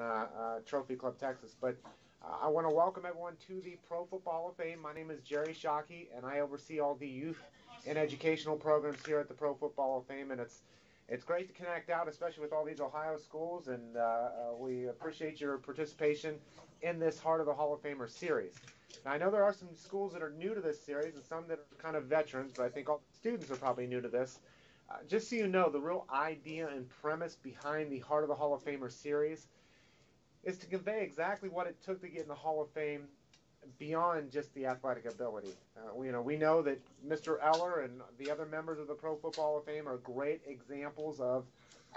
uh, uh, Trophy Club Texas. But uh, I want to welcome everyone to the Pro Football Hall of Fame. My name is Jerry Shockey, and I oversee all the youth and educational programs here at the Pro Football Hall of Fame. And it's it's great to connect out, especially with all these Ohio schools, and uh, uh, we appreciate your participation in this Heart of the Hall of Famer series. Now, I know there are some schools that are new to this series and some that are kind of veterans, but I think all the students are probably new to this. Uh, just so you know, the real idea and premise behind the Heart of the Hall of Famer series is to convey exactly what it took to get in the Hall of Fame beyond just the athletic ability. Uh, you know, we know that Mr. Eller and the other members of the Pro Football Hall of Fame are great examples of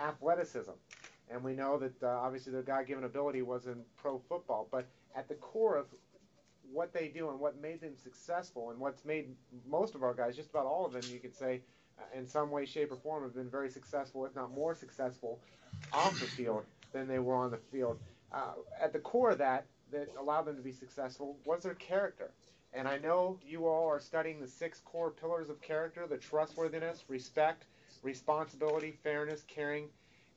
athleticism. And we know that uh, obviously their God-given ability was in pro football, but at the core of what they do and what made them successful and what's made most of our guys, just about all of them, you could say, uh, in some way, shape, or form, have been very successful, if not more successful, off the field than they were on the field. Uh, at the core of that that allowed them to be successful was their character. And I know you all are studying the six core pillars of character the trustworthiness, respect, responsibility, fairness, caring,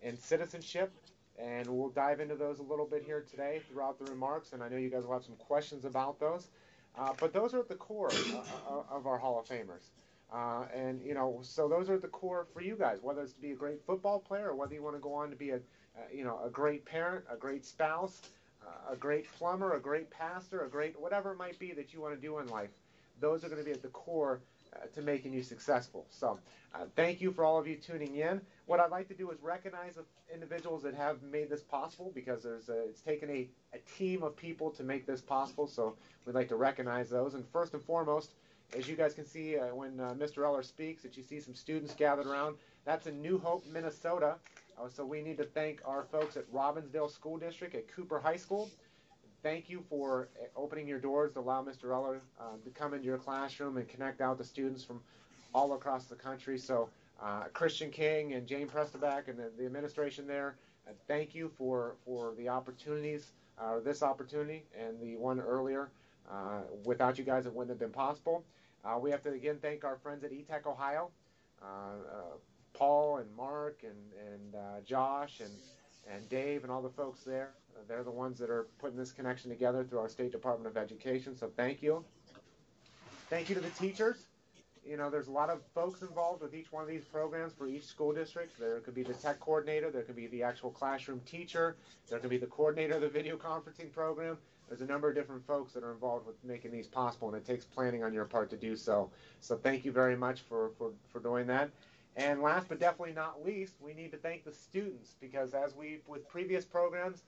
and citizenship. And we'll dive into those a little bit here today throughout the remarks. And I know you guys will have some questions about those. Uh, but those are at the core uh, of our Hall of Famers. Uh, and, you know, so those are at the core for you guys, whether it's to be a great football player or whether you want to go on to be a, uh, you know, a great parent, a great spouse, a great plumber, a great pastor, a great whatever it might be that you want to do in life. Those are going to be at the core uh, to making you successful. So, uh, thank you for all of you tuning in. What I'd like to do is recognize the individuals that have made this possible because there's a, it's taken a, a team of people to make this possible. So, we'd like to recognize those. And first and foremost, as you guys can see uh, when uh, Mr. Eller speaks, that you see some students gathered around. That's in New Hope, Minnesota. Uh, so we need to thank our folks at Robbinsdale School District at Cooper High School. Thank you for uh, opening your doors to allow Mr. Eller uh, to come into your classroom and connect out to students from all across the country. So uh, Christian King and Jane Prestaback and the, the administration there, uh, thank you for, for the opportunities, uh, this opportunity and the one earlier. without you guys, it wouldn't have been possible. we have to again thank our friends at eTech Ohio. Paul and Mark and and uh, Josh and and Dave and all the folks there. Uh, they're the ones that are putting this connection together through our State Department of Education. So thank you. Thank you to the teachers. You know, there's a lot of folks involved with each one of these programs for each school district. There could be the tech coordinator, there could be the actual classroom teacher, there could be the coordinator of the video conferencing program. There's a number of different folks that are involved with making these possible, and it takes planning on your part to do so. So thank you very much for, for, for doing that. And last but definitely not least, we need to thank the students because as we with previous programs,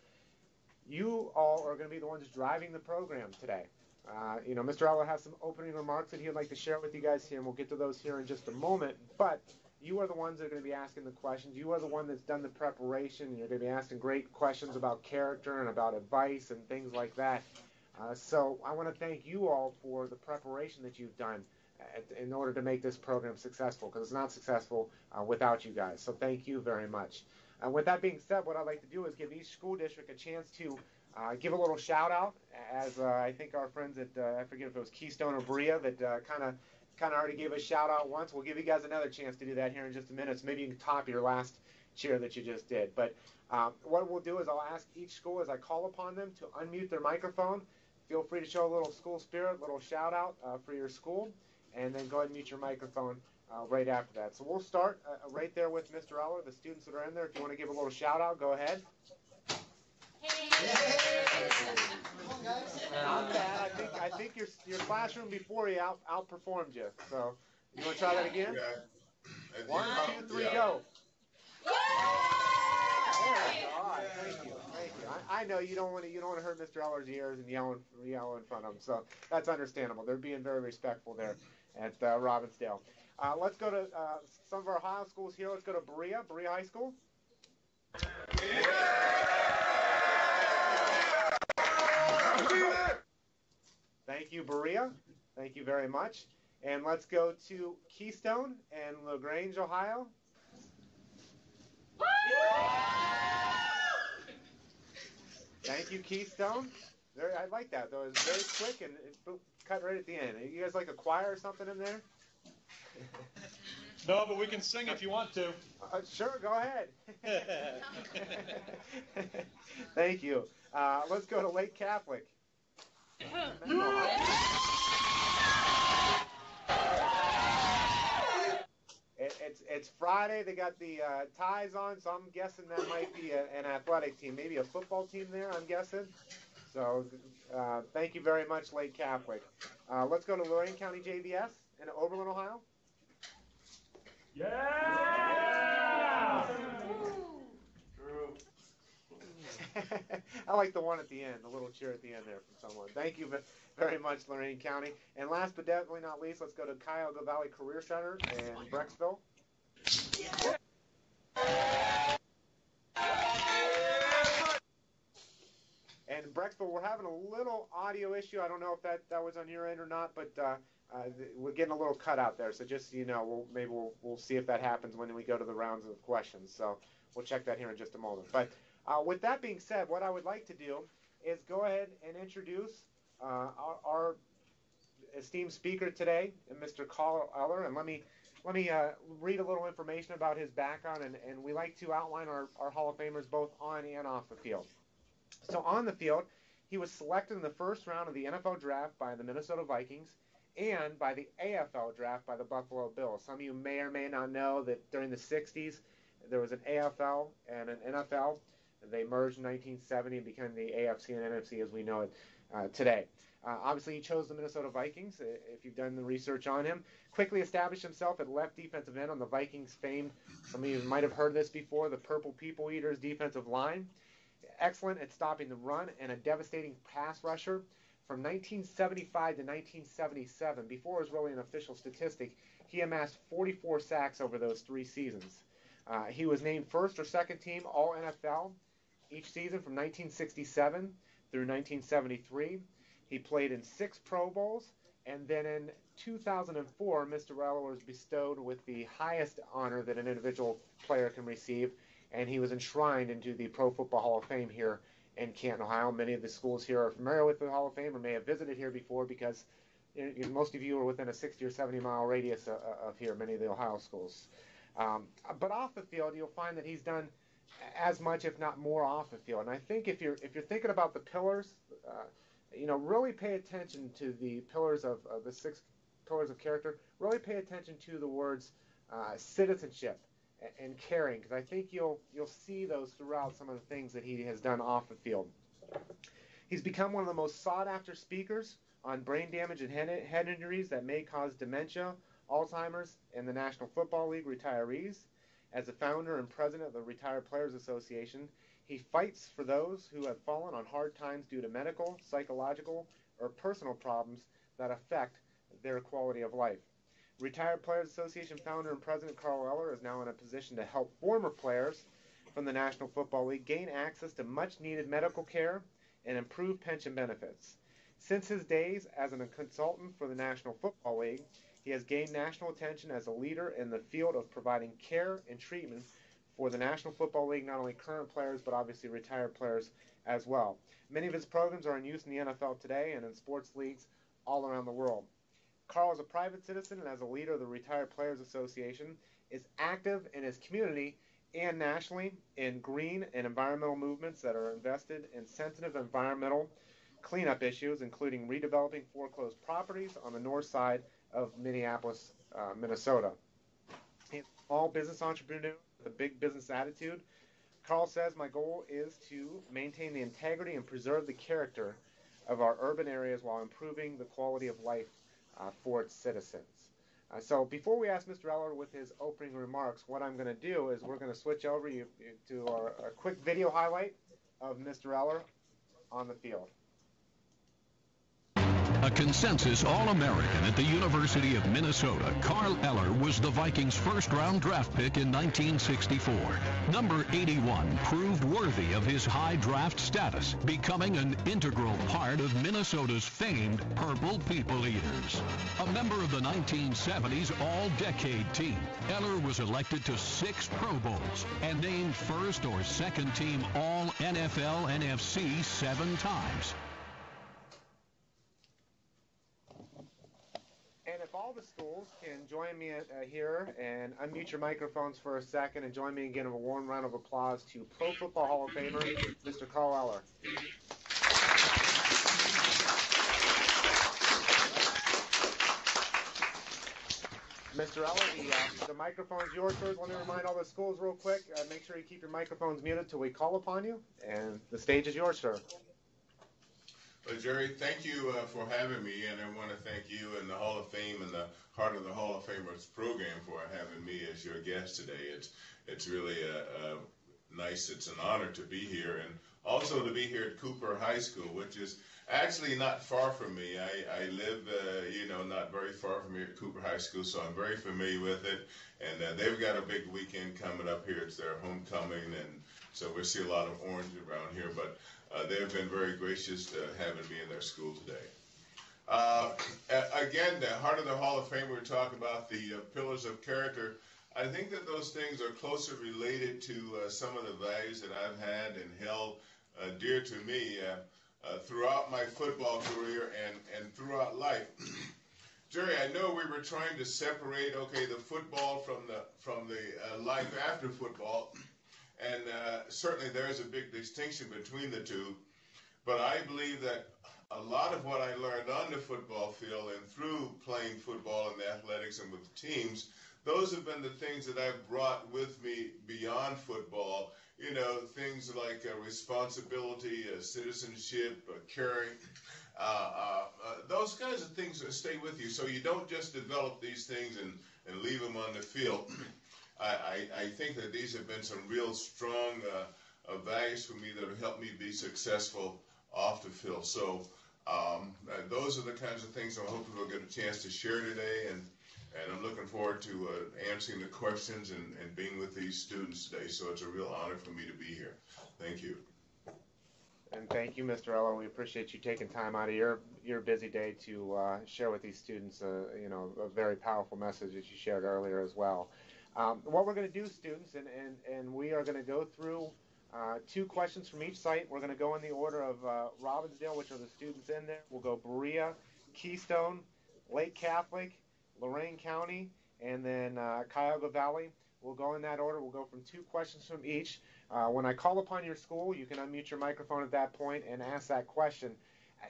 you all are going to be the ones driving the program today. Uh, you know, Mr. Eller has some opening remarks that he'd like to share with you guys here, and we'll get to those here in just a moment. But you are the ones that are going to be asking the questions. You are the one that's done the preparation, you're going to be asking great questions about character and about advice and things like that. Uh, so I want to thank you all for the preparation that you've done in order to make this program successful because it's not successful uh, without you guys. So thank you very much. And with that being said, what I'd like to do is give each school district a chance to uh, give a little shout out, as uh, I think our friends at uh, I forget if it was Keystone or Berea that kind of kind of already gave a shout out once. We'll give you guys another chance to do that here in just a minute. So maybe you can top your last cheer that you just did. But um, what we'll do is I'll ask each school as I call upon them to unmute their microphone. Feel free to show a little school spirit, little shout out uh, for your school and then go ahead and mute your microphone uh, right after that. So we'll start uh, right there with Mr. Eller. The students that are in there, if you want to give a little shout out, go ahead. Hey. Not bad. I think I think your your classroom before you out, outperformed you. So you want to try that again? One, two, three, go. Thank you. Thank you. I, I, know you don't want to you don't want to hurt Mr. Eller's ears and yell in, yell in front of him, so that's understandable. They're being very respectful there at uh, Robbinsdale. Uh, let's go to uh, some of our high schools here. Let's go to Berea, Berea High School. Thank you, Berea. Thank you very much. And let's go to Keystone and LaGrange, Ohio. Thank you, Keystone. Very, I like that though. It's very quick and it cut right at the end. You guys like a choir or something in there? No, but we can sing if you want to. Uh, sure, go ahead. Thank you. Uh, let's go to Lake Catholic. It, it's it's Friday. They got the uh, ties on, so I'm guessing that might be a, an athletic team, maybe a football team there. I'm guessing. So uh, thank you very much, Lake Catholic. Uh, let's go to Lorain County JVS in Oberlin, Ohio. Yeah! I like the one at the end, the little cheer at the end there from someone. Thank you very much, Lorain County. And last but definitely not least, let's go to Cuyahoga Valley Career Center in Brecksville. And Brecksville, we're having a little audio issue. I don't know if that, that was on your end or not, but uh, uh, we're getting a little cut out there. So just you know, we'll, maybe we'll, we'll see if that happens when we go to the rounds of questions. So we'll check that here in just a moment. But uh, with that being said, what I would like to do is go ahead and introduce uh, our, our, esteemed speaker today, Mr. Carl Eller, and let me let me uh, read a little information about his background, and, and we like to outline our, our Hall of Famers both on and off the field. So on the field, he was selected in the first round of the NFL draft by the Minnesota Vikings and by the AFL draft by the Buffalo Bills. Some of you may or may not know that during the 60s, there was an AFL and an NFL. They merged in 1970 and became the AFC and NFC as we know it uh, today. Uh, obviously, he chose the Minnesota Vikings. If you've done the research on him, quickly established himself at left defensive end on the Vikings' famed. Some of you might have heard this before. The Purple People Eaters defensive line. Excellent at stopping the run and a devastating pass rusher. From 1975 to 1977, before it was really an official statistic, he amassed 44 sacks over those three seasons. Uh, he was named first or second team All NFL each season from 1967 through 1973. He played in six Pro Bowls, and then in 2004, Mr. Eller was bestowed with the highest honor that an individual player can receive, and he was enshrined into the Pro Football Hall of Fame here in Canton, Ohio. Many of the schools here are familiar with the Hall of Fame or may have visited here before because most of you are within a 60 or 70 mile radius of, here, many of the Ohio schools. Um, but off the field, you'll find that he's done as much, if not more, off the field. And I think if you're if you're thinking about the pillars, uh, you know, really pay attention to the pillars of, of, the six pillars of character. Really pay attention to the words uh, citizenship and, caring, because I think you'll you'll see those throughout some of the things that he has done off the field. He's become one of the most sought after speakers on brain damage and head, head injuries that may cause dementia, Alzheimer's, and the National Football League retirees. As the founder and president of the Retired Players Association, he fights for those who have fallen on hard times due to medical, psychological, or personal problems that affect their quality of life. Retired Players Association founder and president Carl Eller is now in a position to help former players from the National Football League gain access to much needed medical care and improve pension benefits. Since his days as a consultant for the National Football League, he has gained national attention as a leader in the field of providing care and treatment for the National Football League, not only current players, but obviously retired players as well. Many of his programs are in use in the NFL today and in sports leagues all around the world. Carl, is a private citizen and as a leader of the Retired Players Association, is active in his community and nationally in green and environmental movements that are invested in sensitive environmental cleanup issues, including redeveloping foreclosed properties on the north side of Minneapolis, uh, Minnesota. He's a small business entrepreneur with a big business attitude. Carl says, My goal is to maintain the integrity and preserve the character of our urban areas while improving the quality of life for its citizens. Uh, so before we ask Mr. Eller with his opening remarks, what I'm going to do is we're going to switch over you, to our, a quick video highlight of Mr. Eller on the field. A consensus All-American at the University of Minnesota, Carl Eller was the Vikings' first-round draft pick in 1964. Number 81 proved worthy of his high draft status, becoming an integral part of Minnesota's famed Purple People Eaters. A member of the 1970s All-Decade team, Eller was elected to six Pro Bowls and named first or second team All-NFL NFC seven times. All the schools can join me at, uh, here and unmute your microphones for a second and join me in giving a warm round of applause to Pro Football Hall of Famer Mr. Carl Eller. Mr. Eller, the, uh, the microphone is yours first. Let me remind all the schools real quick. Uh, make sure you keep your microphones muted till we call upon you. And the stage is yours, sir. Well, Jerry, thank you uh, for having me, and I want to thank you and the Hall of Fame and the Heart of the Hall of Famers program for having me as your guest today. It's it's really a, a nice. It's an honor to be here, and also to be here at Cooper High School, which is actually not far from me. I, I live, uh, you know, not very far from here at Cooper High School, so I'm very familiar with it. And uh, they've got a big weekend coming up here. It's their homecoming, and so we see a lot of orange around here. But uh, they have been very gracious to having me in their school today. Uh, again, the heart of the Hall of Fame, we are talking about the uh, pillars of character. I think that those things are closer related to uh, some of the values that I've had and held uh, dear to me uh, throughout my football career and, and throughout life. Jerry, I know we were trying to separate, okay, the football from the from the life after football. And uh, certainly there is a big distinction between the two. But I believe that a lot of what I learned on the football field and through playing football and athletics and with teams, those have been the things that I've brought with me beyond football. You know, things like uh, responsibility, uh, citizenship, uh, caring. Those kinds of things stay with you. So you don't just develop these things and, and leave them on the field. I, I, think that these have been some real strong uh, uh, values for me that have helped me be successful off the field. So um, uh, those are the kinds of things I'm hoping we'll get a chance to share today, and and I'm looking forward to uh, answering the questions and, and being with these students today. So it's a real honor for me to be here. Thank you. And thank you, Mr. Eller. We appreciate you taking time out of your your busy day to uh, share with these students, uh, you know, a very powerful message that you shared earlier as well. Um, what we're going to do, students, and, and, and we are going to go through uh, two questions from each site. We're going to go in the order of uh, Robbinsdale, which are the students in there. We'll go Berea, Keystone, Lake Catholic, Lorain County, and then uh, Cuyahoga Valley. We'll go in that order. We'll go from two questions from each. Uh, when I call upon your school, you can unmute your microphone at that point and ask that question.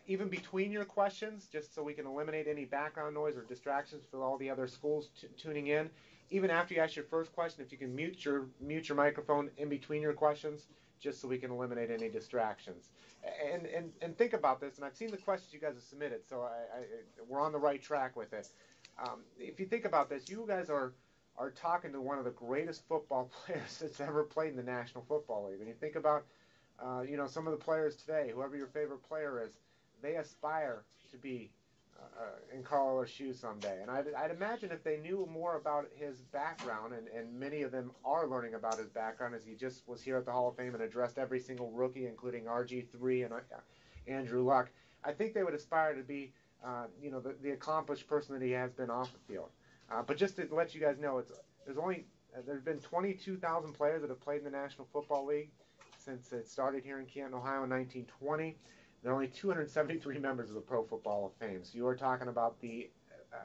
Even between your questions, just so we can eliminate any background noise or distractions for all the other schools tuning in, even after you ask your first question, if you can mute your mute your microphone in between your questions, just so we can eliminate any distractions. And and, and think about this. And I've seen the questions you guys have submitted, so I, I we're on the right track with it. Um, if you think about this, you guys are are talking to one of the greatest football players that's ever played in the National Football League. When you think about, uh, you know, some of the players today, whoever your favorite player is, they aspire to be uh, in Carl shoes someday. And I'd, I'd, imagine if they knew more about his background, and, and many of them are learning about his background as he just was here at the Hall of Fame and addressed every single rookie, including RG3 and uh, Andrew Luck, I think they would aspire to be, uh, you know, the, the, accomplished person that he has been off the field. Uh, but just to let you guys know, it's there's only uh, there's been 22,000 players that have played in the National Football League since it started here in Canton, Ohio in 1920. There are only 273 members of the Pro Football of Fame. So you are talking about the, uh,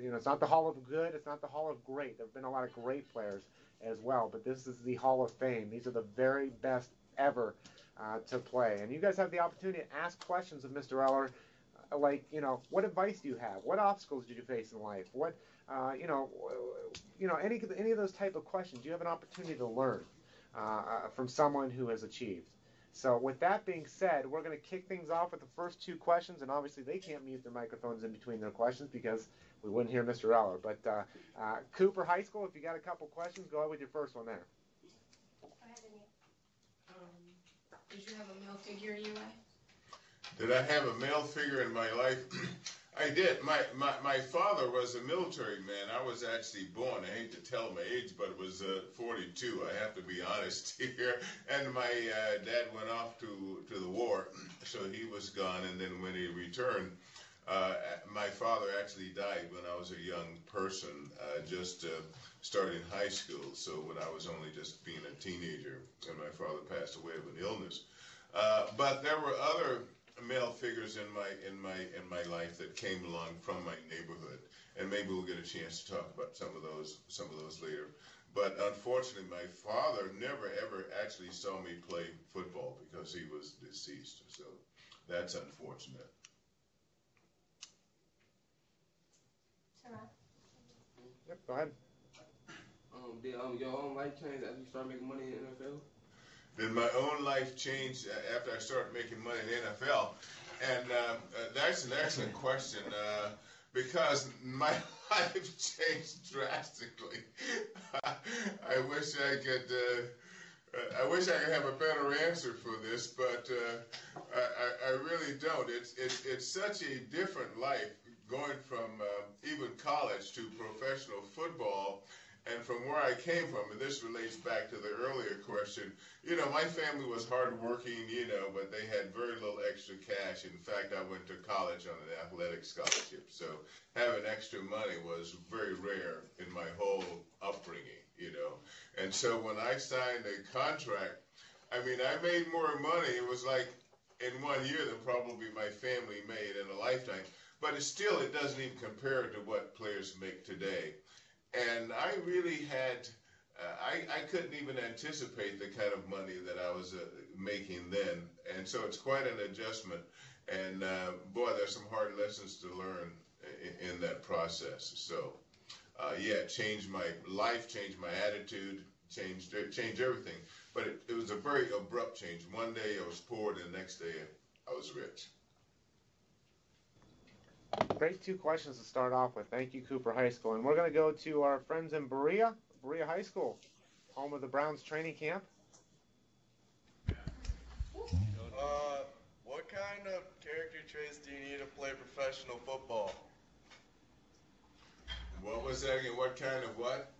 you know, it's not the Hall of Good, it's not the Hall of Great. There have been a lot of great players as well, but this is the Hall of Fame. These are the very best ever uh, to play. And you guys have the opportunity to ask questions of Mr. Eller, uh, like, you know, what advice do you have? What obstacles did you face in life? What, uh, you know, you know, any any of those type of questions. You have an opportunity to learn uh, uh, from someone who has achieved. So with that being said, we're going to kick things off with the first two questions, and obviously they can't mute their microphones in between their questions because we wouldn't hear Mr. Eller. But uh, uh, Cooper High School, if you got a couple questions, go ahead with your first one there. Um, did you have a male figure in your life? Did I have a male figure in my life? I did. My, my my father was a military man. I was actually born. I hate to tell my age, but it was uh, 42. I have to be honest here. And my uh, dad went off to to the war, so he was gone. And then when he returned, uh, my father actually died when I was a young person, uh, just uh, starting high school. So when I was only just being a teenager, and my father passed away of an illness. Uh, but there were other male figures in my in my in my life that came along from my neighborhood, and maybe we'll get a chance to talk about some of those some of those later. But unfortunately, my father never ever actually saw me play football because he was deceased. So that's unfortunate. Yep, go ahead. Um, did um, your own life change after you started making money in the NFL? Did my own life change after I started making money in the NFL? And uh, uh, that's an excellent question uh, because my life changed drastically. I wish I could. Uh, I wish I could have a better answer for this, but uh, I, I, really don't. It's, it's, it's such a different life going from uh, even college to professional football and from where I came from, and this relates back to the earlier question, you know, my family was hardworking, you know, but they had very little extra cash. In fact, I went to college on an athletic scholarship, so having extra money was very rare in my whole upbringing, you know. And so when I signed a contract, I mean, I made more money. It was like in one year than probably my family made in a lifetime. But it still, it doesn't even compare to what players make today and I really had. Uh, I, I couldn't even anticipate the kind of money that I was uh, making then. And so it's quite an adjustment. And uh, boy, there's some hard lessons to learn in, in that process. So, uh, yeah, changed my life, changed my attitude, changed changed everything. But it, it was a very abrupt change. One day I was poor, the next day I was rich. Great two questions to start off with. Thank you, Cooper High School. And we're going to go to our friends in Berea, Berea High School, home of the Browns training camp. Uh, what kind of character traits do you need to play professional football? What was that again? What kind of what?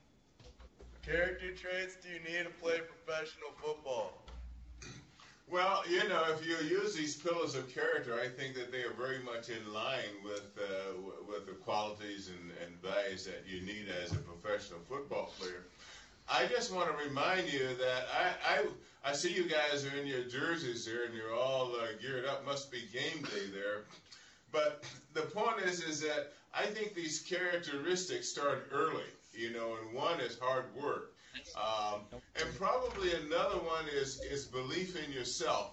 Character traits do you need to play professional football? Well, you know, if you use these pillars of character, I think that they are very much in line with uh, with the qualities and, and values that you need as a professional football player. I just want to remind you that I, I, I see you guys are in your jerseys there and you're all uh, geared up. Must be game day there. But the point is, is that I think these characteristics start early, you know, and one is hard work. Um, and probably another one is, is belief in yourself.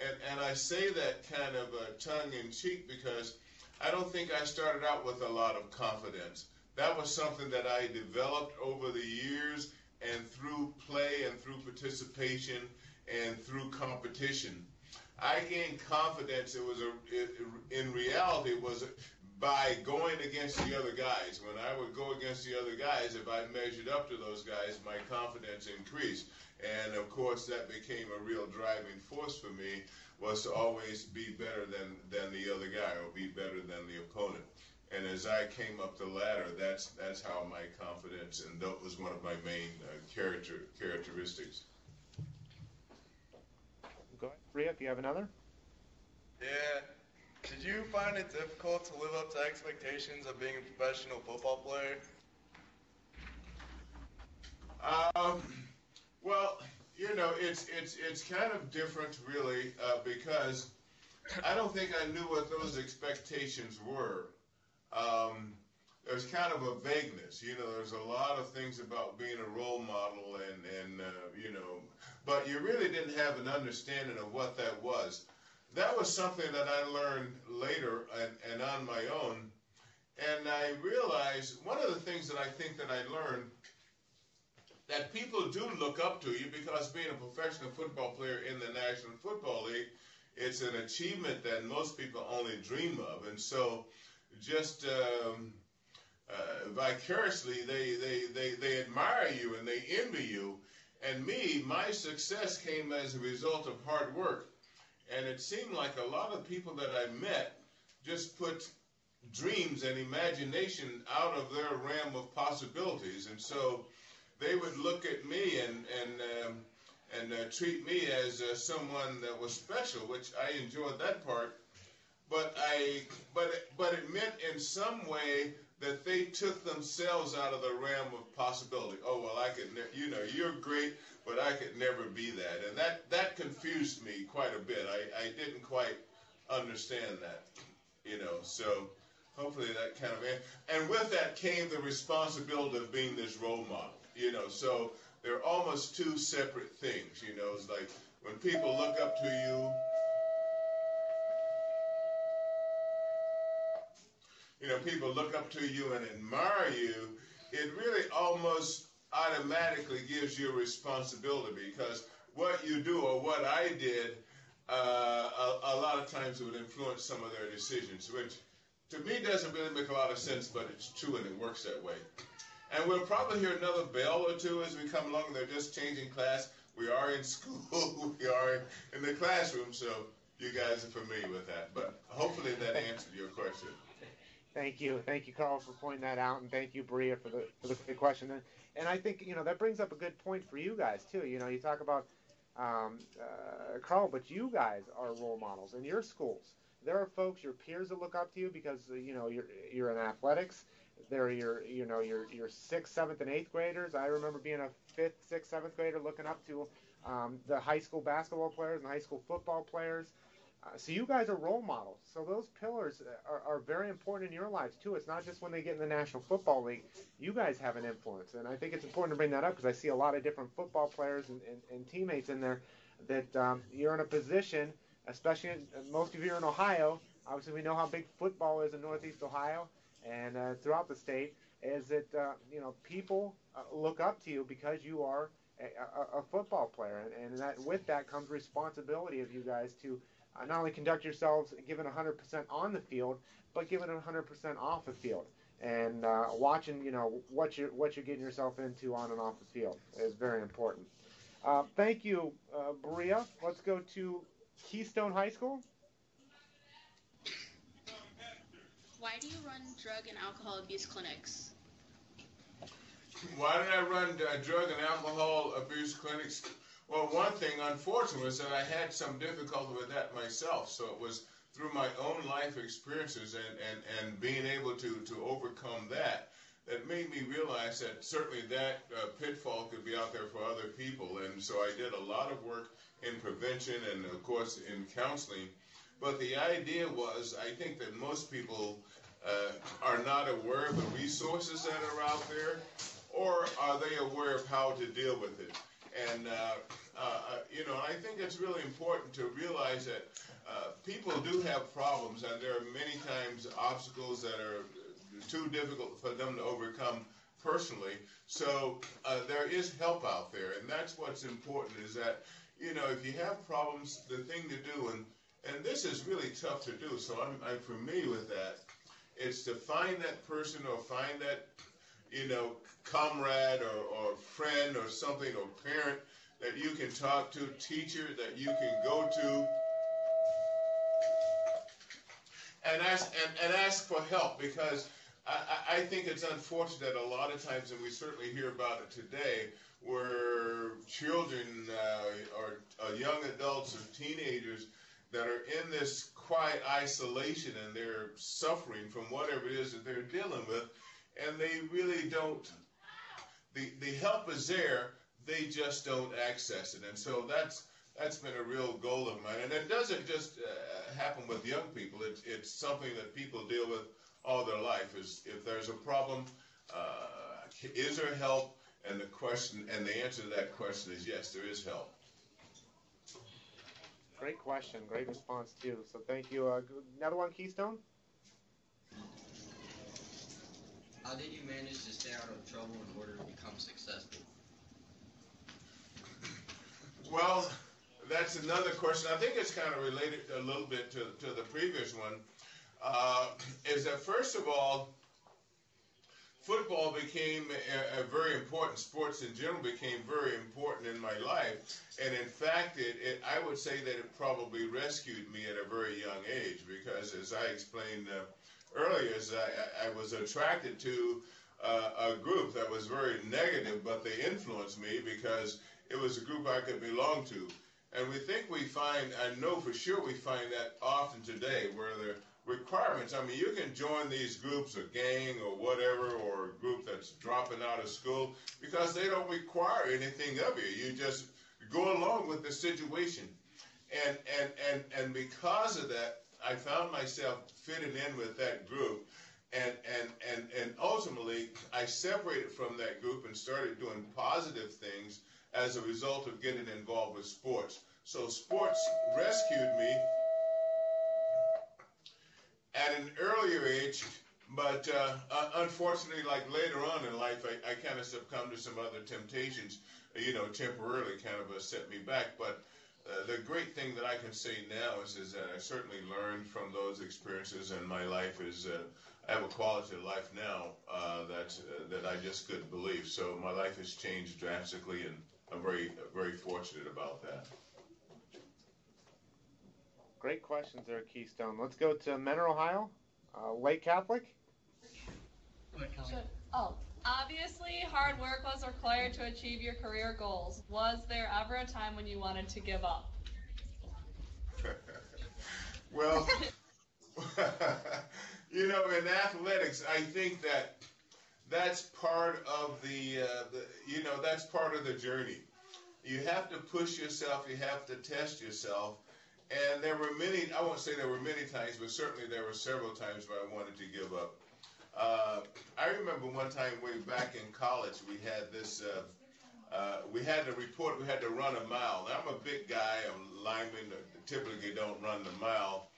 And, and I say that kind of uh, tongue in cheek because I don't think I started out with a lot of confidence. That was something that I developed over the years and through play and through participation and through competition. I gained confidence. It was a, it, in reality, it was a, by going against the other guys. When I would go against the other guys, if I measured up to those guys, my confidence increased. And of course, that became a real driving force for me was to always be better than, than the other guy or be better than the opponent. And as I came up the ladder, that's that's how my confidence, and that was one of my main uh, character characteristics. Go ahead, Ria. Do you have another? Yeah. Did you find it difficult to live up to expectations of being a professional football player? Um, well, you know, it's it's it's kind of different, really, uh, because I don't think I knew what those expectations were. Um, there's kind of a vagueness, you know. There's a lot of things about being a role model, and and uh, you know, but you really didn't have an understanding of what that was that was something that I learned later and, and on my own. And I realized one of the things that I think that I learned that people do look up to you because being a professional football player in the National Football League, it's an achievement that most people only dream of. And so just um, uh, vicariously, they, they, they, they admire you and they envy you. And me, my success came as a result of hard work. And it seemed like a lot of people that I met just put dreams and imagination out of their realm of possibilities. And so they would look at me and, and, um, and uh, treat me as uh, someone that was special, which I enjoyed that part. But I, but but it meant in some way that they took themselves out of the realm of possibility. Oh well, I could, ne- you know, you're great, but I could never be that, and that that confused me quite a bit. I, I didn't quite understand that, you know. So hopefully that kind of and with that came the responsibility of being this role model, you know. So they're almost two separate things, you know. It's like when people look up to you. You know, people look up to you and admire you. It really almost automatically gives you a responsibility because what you do or what I did, uh, a, a, lot of times it would influence some of their decisions, which to me doesn't really make a lot of sense, but it's true and it works that way. And we'll probably hear another bell or two as we come along. They're just changing class. We are in school. we are in the classroom, so you guys are familiar with that. But hopefully that answered your question. Thank you, thank you, Carl, for pointing that out, and thank you, Berea, for the for the great question. And, and I think you know that brings up a good point for you guys too. You know, you talk about um, uh, Carl, but you guys are role models in your schools. There are folks, your peers that look up to you because you know you're you're in athletics. There are your you know your your sixth, seventh, and eighth graders. I remember being a fifth, sixth, seventh grader looking up to um, the high school basketball players and high school football players. Uh, so you guys are role models. So those pillars are, are very important in your lives too. It's not just when they get in the National Football League. You guys have an influence, and I think it's important to bring that up because I see a lot of different football players and, and, and teammates in there that um, you're in a position, especially in, most of you are in Ohio. Obviously, we know how big football is in Northeast Ohio and uh, throughout the state. Is that uh, you know people uh, look up to you because you are a, a, a football player, and, and that with that comes responsibility of you guys to uh, not only conduct yourselves given 100% on the field, but given 100% off the field. And uh, watching, you know, what you're what you're getting yourself into on and off the field is very important. Uh, thank you, uh, Berea. Let's go to Keystone High School. Why do you run drug and alcohol abuse clinics? Why did I run uh, drug and alcohol abuse clinics? Well, one thing, unfortunately, was that I had some difficulty with that myself. So it was through my own life experiences and, and, and being able to, to overcome that that made me realize that certainly that uh, pitfall could be out there for other people. And so I did a lot of work in prevention and, of course, in counseling. But the idea was, I think that most people uh, are not aware of the resources that are out there, or are they aware of how to deal with it? And, uh, uh, uh, you know, I think it's really important to realize that uh, people do have problems, and there are many times obstacles that are too difficult for them to overcome personally. So uh, there is help out there, and that's what's important. Is that you know if you have problems, the thing to do, and and this is really tough to do. So I'm, I'm familiar with that. It's to find that person or find that you know comrade or, or friend or something or parent that you can talk to, teacher that you can go to, and ask and, and ask for help because I, I think it's unfortunate a lot of times, and we certainly hear about it today, where children uh, or uh, young adults or teenagers that are in this quiet isolation and they're suffering from whatever it is that they're dealing with, and they really don't. The the help is there, they just don't access it, and so that's that's been a real goal of mine. And it doesn't just uh, happen with young people; it's it's something that people deal with all their life. Is if there's a problem, uh, is there help? And the question and the answer to that question is yes, there is help. Great question, great response too. So thank you. Uh, another one, Keystone. How did you manage to stay out of trouble in order to become successful? Well, that's another question. I think it's kind of related a little bit to, to the previous one. Uh, is that first of all, football became a, a, very important. Sports in general became very important in my life, and in fact, it, it, I would say that it probably rescued me at a very young age because, as I explained uh, earlier, as I, I, was attracted to uh, a group that was very negative, but they influenced me because it was a group I could belong to. And we think we find, I know for sure we find that often today, where the requirements, I mean, you can join these groups, a gang or whatever, or a group that's dropping out of school, because they don't require anything of you. You just go along with the situation. And, and, and, and because of that, I found myself fitting in with that group. And, and, and, and ultimately, I separated from that group and started doing positive things as a result of getting involved with sports. So sports rescued me at an earlier age, but uh, unfortunately, like later on in life, I, I kind of succumbed to some other temptations, you know, temporarily kind of uh, set me back. But uh, the great thing that I can say now is, is that I certainly learned from those experiences, and my life is uh, I have a quality of life now uh, that uh, that I just couldn't believe. So my life has changed drastically, and I'm very very fortunate about that. Great questions there, Keystone. Let's go to Mentor, Ohio. Uh, Lake Catholic. Oh, obviously, hard work was required to achieve your career goals. Was there ever a time when you wanted to give up? well, you know, in athletics, I think that that's part of the, uh, the, you know, that's part of the journey. You have to push yourself. You have to test yourself. And there were many, I won't say there were many times, but certainly there were several times where I wanted to give up. Uh, I remember one time way back in college, we had this, uh, uh, we had to report, we had to run a mile. Now, I'm a big guy, I'm lineman, typically don't run the mile.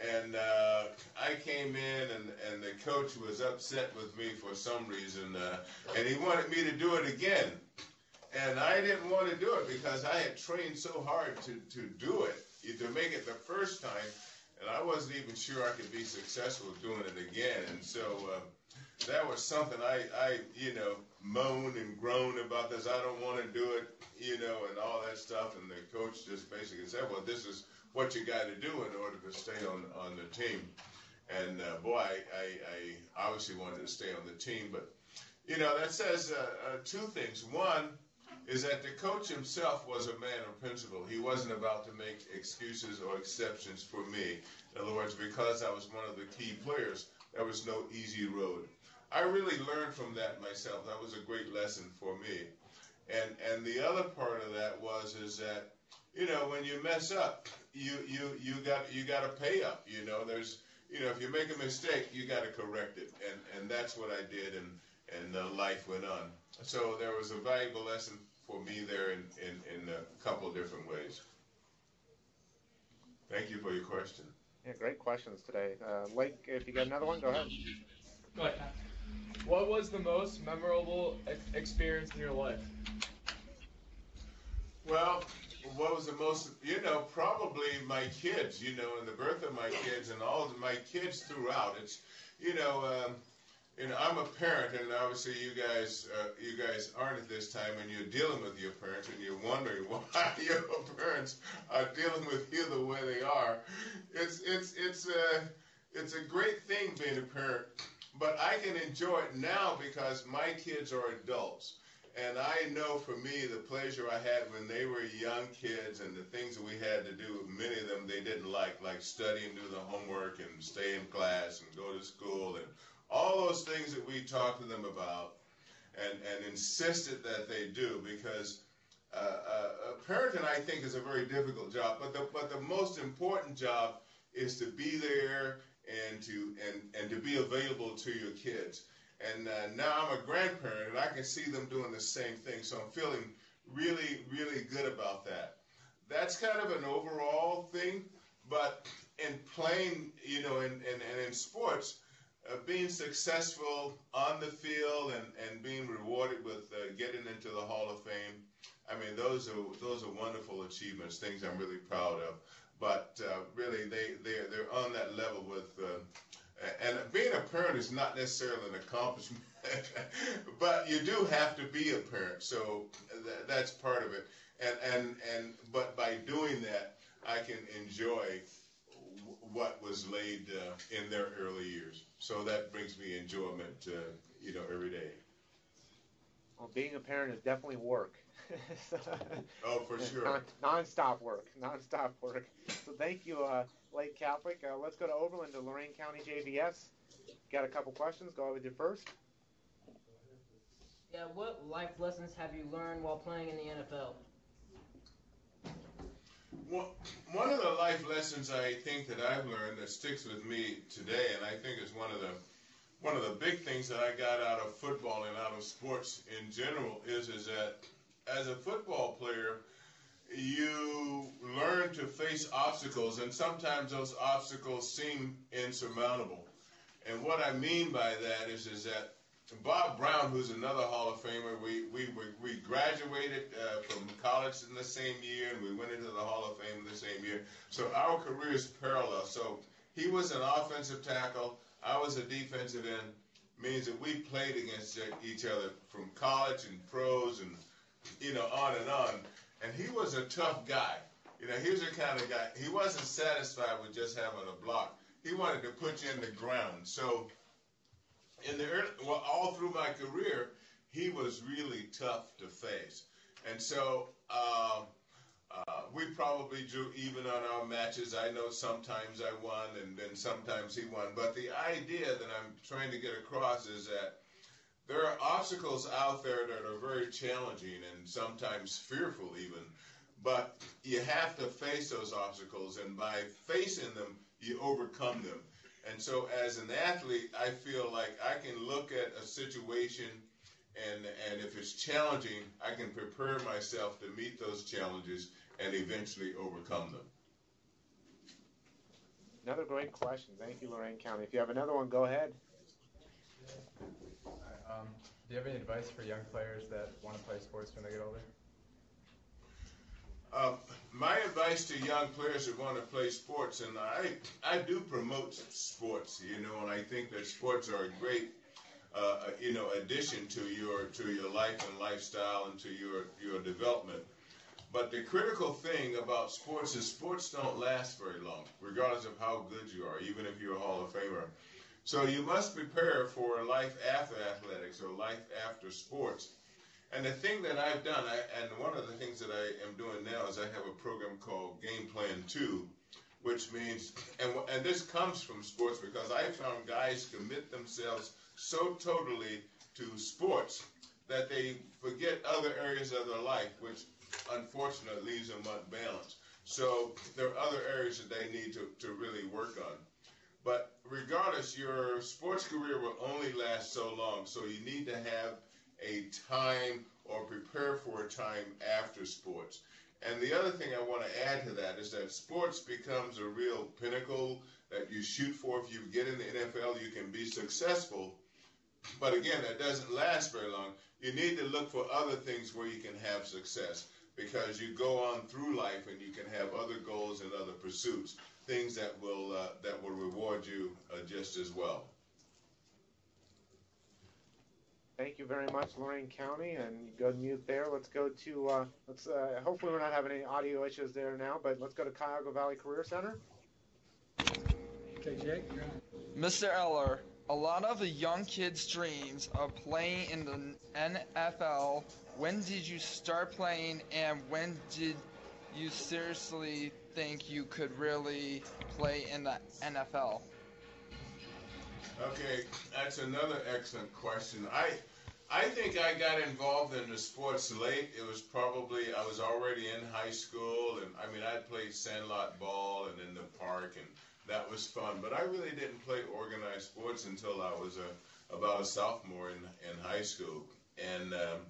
And uh, I came in, and, and the coach was upset with me for some reason, uh, and he wanted me to do it again. And I didn't want to do it because I had trained so hard to, to do it to make it the first time, and I wasn't even sure I could be successful doing it again. And so uh, that was something I, I, you know, moaned and groaned about this. I don't want to do it, you know, and all that stuff. And the coach just basically said, well, this is what you got to do in order to stay on on the team. And uh, boy, I, I, I obviously wanted to stay on the team, but you know that says uh, uh, two things. One is that the coach himself was a man of principle. He wasn't about to make excuses or exceptions for me. In other words, because I was one of the key players, there was no easy road. I really learned from that myself. That was a great lesson for me. And and the other part of that was is that you know when you mess up, you you you got you got to pay up. You know, there's you know if you make a mistake, you got to correct it. And and that's what I did. And and life went on. So there was a valuable lesson for me there in, in, in a couple of different ways. Thank you for your question. Yeah, great questions today. Uh, Lake, if you got another one, go ahead. Go ahead. What was the most memorable ex- experience in your life? Well, what was the most, you know, probably my kids, you know, and the birth of my kids and all of my kids throughout. It's, you know, um, you know, I'm a parent, and obviously you guys, uh, you guys aren't at this time, and you're dealing with your parents, and you're wondering why your parents are dealing with you the way they are. It's it's it's a it's a great thing being a parent, but I can enjoy it now because my kids are adults. And I know for me the pleasure I had when they were young kids and the things that we had to do, many of them they didn't like, like study and do the homework and stay in class and go to school and all those things that we talked to them about and, and insisted that they do because uh, uh, parenting, I think, is a very difficult job. But the, but the most important job is to be there and to, and, and to be available to your kids. And uh, now I'm a grandparent and I can see them doing the same thing. So I'm feeling really, really good about that. That's kind of an overall thing. But in playing, you know, and in, in, in, in sports, uh, being successful on the field and, and being rewarded with uh, getting into the Hall of Fame, I mean, those are those are wonderful achievements, things I'm really proud of. But uh, really, they they're they're on that level with. Uh, and being a parent is not necessarily an accomplishment, but you do have to be a parent. So th- that's part of it. And and and but by doing that, I can enjoy what was laid uh, in their early years. So that brings me enjoyment, uh, you know, every day. Well, being a parent is definitely work. oh, for sure. Non- non-stop work, non-stop work. So thank you, uh, Lake Catholic. Uh, let's go to Oberlin to Lorain County JVS. Got a couple questions. Go with you first. Yeah, what life lessons have you learned while playing in the NFL? One of the life lessons I think that I've learned that sticks with me today, and I think is one of the one of the big things that I got out of football and out of sports in general is is that as a football player, you learn to face obstacles, and sometimes those obstacles seem insurmountable. And what I mean by that is is that Bob Brown, who's another Hall of Famer, we we we, graduated uh, from college in the same year, and we went into the Hall of Fame the same year. So our careers parallel. So he was an offensive tackle. I was a defensive end. Means that we played against each other from college and pros and you know on and on. And he was a tough guy. You know, he was the kind of guy. He wasn't satisfied with just having a block. He wanted to put you in the ground. So in the early, well, all through my career, he was really tough to face. And so um, uh, we probably drew even on our matches. I know sometimes I won and then sometimes he won. But the idea that I'm trying to get across is that there are obstacles out there that are very challenging and sometimes fearful even. But you have to face those obstacles, and by facing them, you overcome them. And so as an athlete, I feel like I can look at a situation and and if it's challenging, I can prepare myself to meet those challenges and eventually overcome them. Another great question. Thank you, Lorain County. If you have another one, go ahead. Um, do you have any advice for young players that want to play sports when they get older? Uh, my advice to young players who want to play sports, and I, I do promote sports, you know, and I think that sports are a great, uh, you know, addition to your to your life and lifestyle and to your your development. But the critical thing about sports is sports don't last very long, regardless of how good you are, even if you're a Hall of Famer. So you must prepare for life after athletics or life after sports. And the thing that I've done, I, and one of the things that I am doing now is I have a program called Game Plan 2, which means, and, and this comes from sports because I found guys commit themselves so totally to sports that they forget other areas of their life, which unfortunately leaves them unbalanced. So there are other areas that they need to, to really work on. But regardless, your sports career will only last so long, so you need to have a time or prepare for a time after sports. And the other thing I want to add to that is that sports becomes a real pinnacle that you shoot for. If you get in the NFL, you can be successful. But again, that doesn't last very long. You need to look for other things where you can have success because you go on through life and you can have other goals and other pursuits, things that will uh, that will reward you uh, just as well. Thank you very much, Lorain County, and go mute there. Let's go to, uh, let's, uh, hopefully we're not having any audio issues there now, but let's go to Cuyahoga Valley Career Center. Okay, Jake. Mr. Eller, a lot of the young kids' dreams of playing in the NFL. When did you start playing, and when did you seriously think you could really play in the NFL? Okay, that's another excellent question. I I think I got involved in the sports late. It was probably I was already in high school, and I mean I played sandlot ball and in the park, and that was fun. But I really didn't play organized sports until I was a about a sophomore in in high school, and. Um,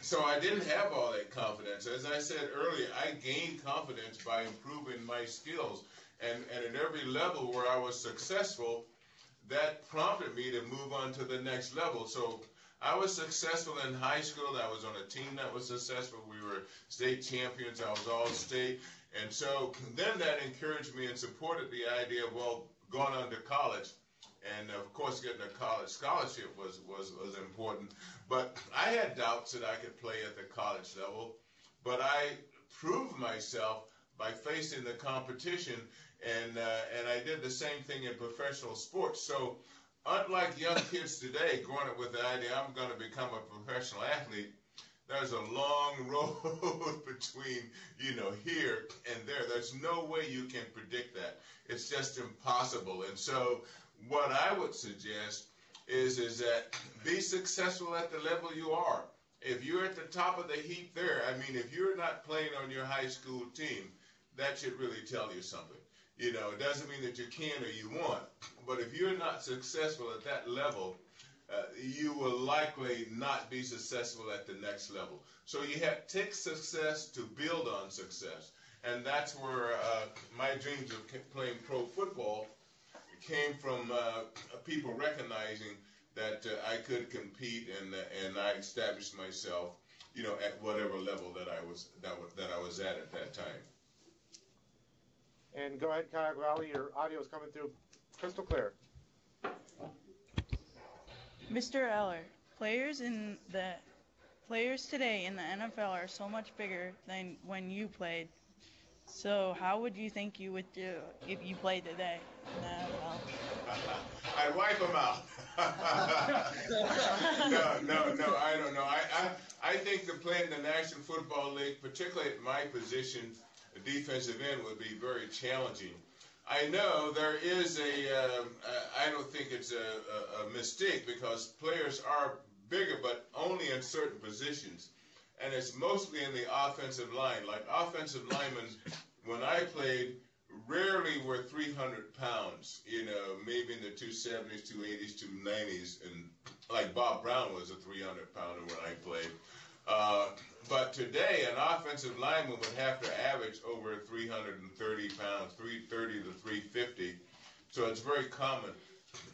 so I didn't have all that confidence. As I said earlier, I gained confidence by improving my skills. And, and at every level where I was successful, that prompted me to move on to the next level. So I was successful in high school. I was on a team that was successful. We were state champions. I was all state. And so then that encouraged me and supported the idea of, well, going on to college. And of course, getting a college scholarship was, was, was important. But I had doubts that I could play at the college level. But I proved myself by facing the competition and uh, and I did the same thing in professional sports. So, unlike young kids today, growing up with the idea I'm going to become a professional athlete, there's a long road between you know here and there. There's no way you can predict that. It's just impossible. And so, what I would suggest is is that be successful at the level you are if you're at the top of the heap there, I mean, if you're not playing on your high school team, that should really tell you something. You know, it doesn't mean that you can or you want, but if you're not successful at that level, uh, you will likely not be successful at the next level. So you have to take success to build on success, and that's where uh, my dreams of playing pro football came from. Uh, people recognizing that uh, I could compete, and and I established myself, you know, at whatever level that I was that that I was at at that time. And go ahead, Kyle Valley. Your audio is coming through crystal clear. Mr. Eller, players in the players today in the NFL are so much bigger than when you played. So how would you think you would do if you played today in the NFL? I'd wipe them out. no, no, no. I don't know. I, I, I think the play in the National Football League, particularly at my position, the defensive end, would be very challenging. I know there is a. Uh, I don't think it's a, a, a mistake because players are bigger, but only in certain positions. And it's mostly in the offensive line. Like offensive linemen, when I played, rarely were 300 pounds. You know, maybe in the 270s, 280s, 290s. And like Bob Brown was a 300 pounder when I played. Uh, but today, an offensive lineman would have to average over 330 pounds, 330 to 350. So it's very common.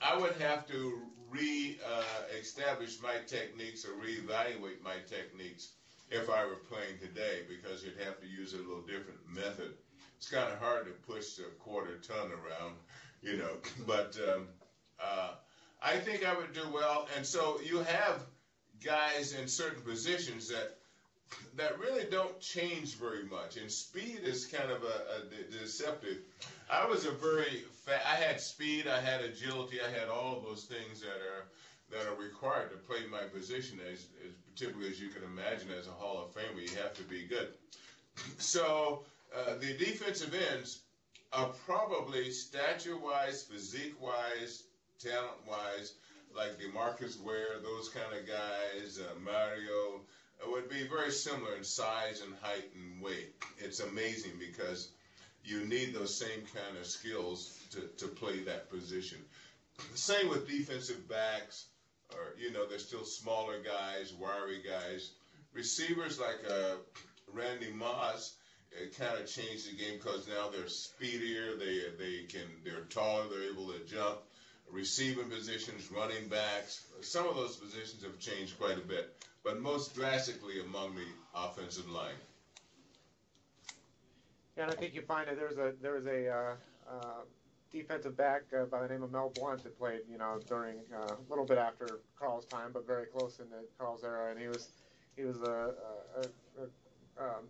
I would have to re-establish uh, my techniques or re-evaluate my techniques if I were playing today because you'd have to use a little different method. It's kind of hard to push a quarter ton around, you know. But um, uh, I think I would do well. And so you have guys in certain positions that that really don't change very much. And speed is kind of a, a deceptive. I was a very I had speed, I had agility, I had all those things that are that are required to play my position as, as typically as you can imagine as a Hall of Famer. You have to be good. So uh, the defensive ends are probably stature-wise, physique-wise, talent-wise, like DeMarcus Ware, those kind of guys, uh, Mario would be very similar in size and height and weight. It's amazing because you need those same kind of skills to, to play that position. Same with defensive backs, or, you know, they're still smaller guys, wiry guys. Receivers like uh, Randy Moss, it kind of changed the game because now they're speedier, they, they can, they're taller, they're able to jump. Receiving positions, running backs, some of those positions have changed quite a bit but most drastically among the offensive line. Yeah, and I think you find that there's a there's a uh, uh, defensive back uh, by the name of Mel Blount that played, you know, during uh, a little bit after Carl's time, but very close in the Carl's era, and he was he was a, a, a um,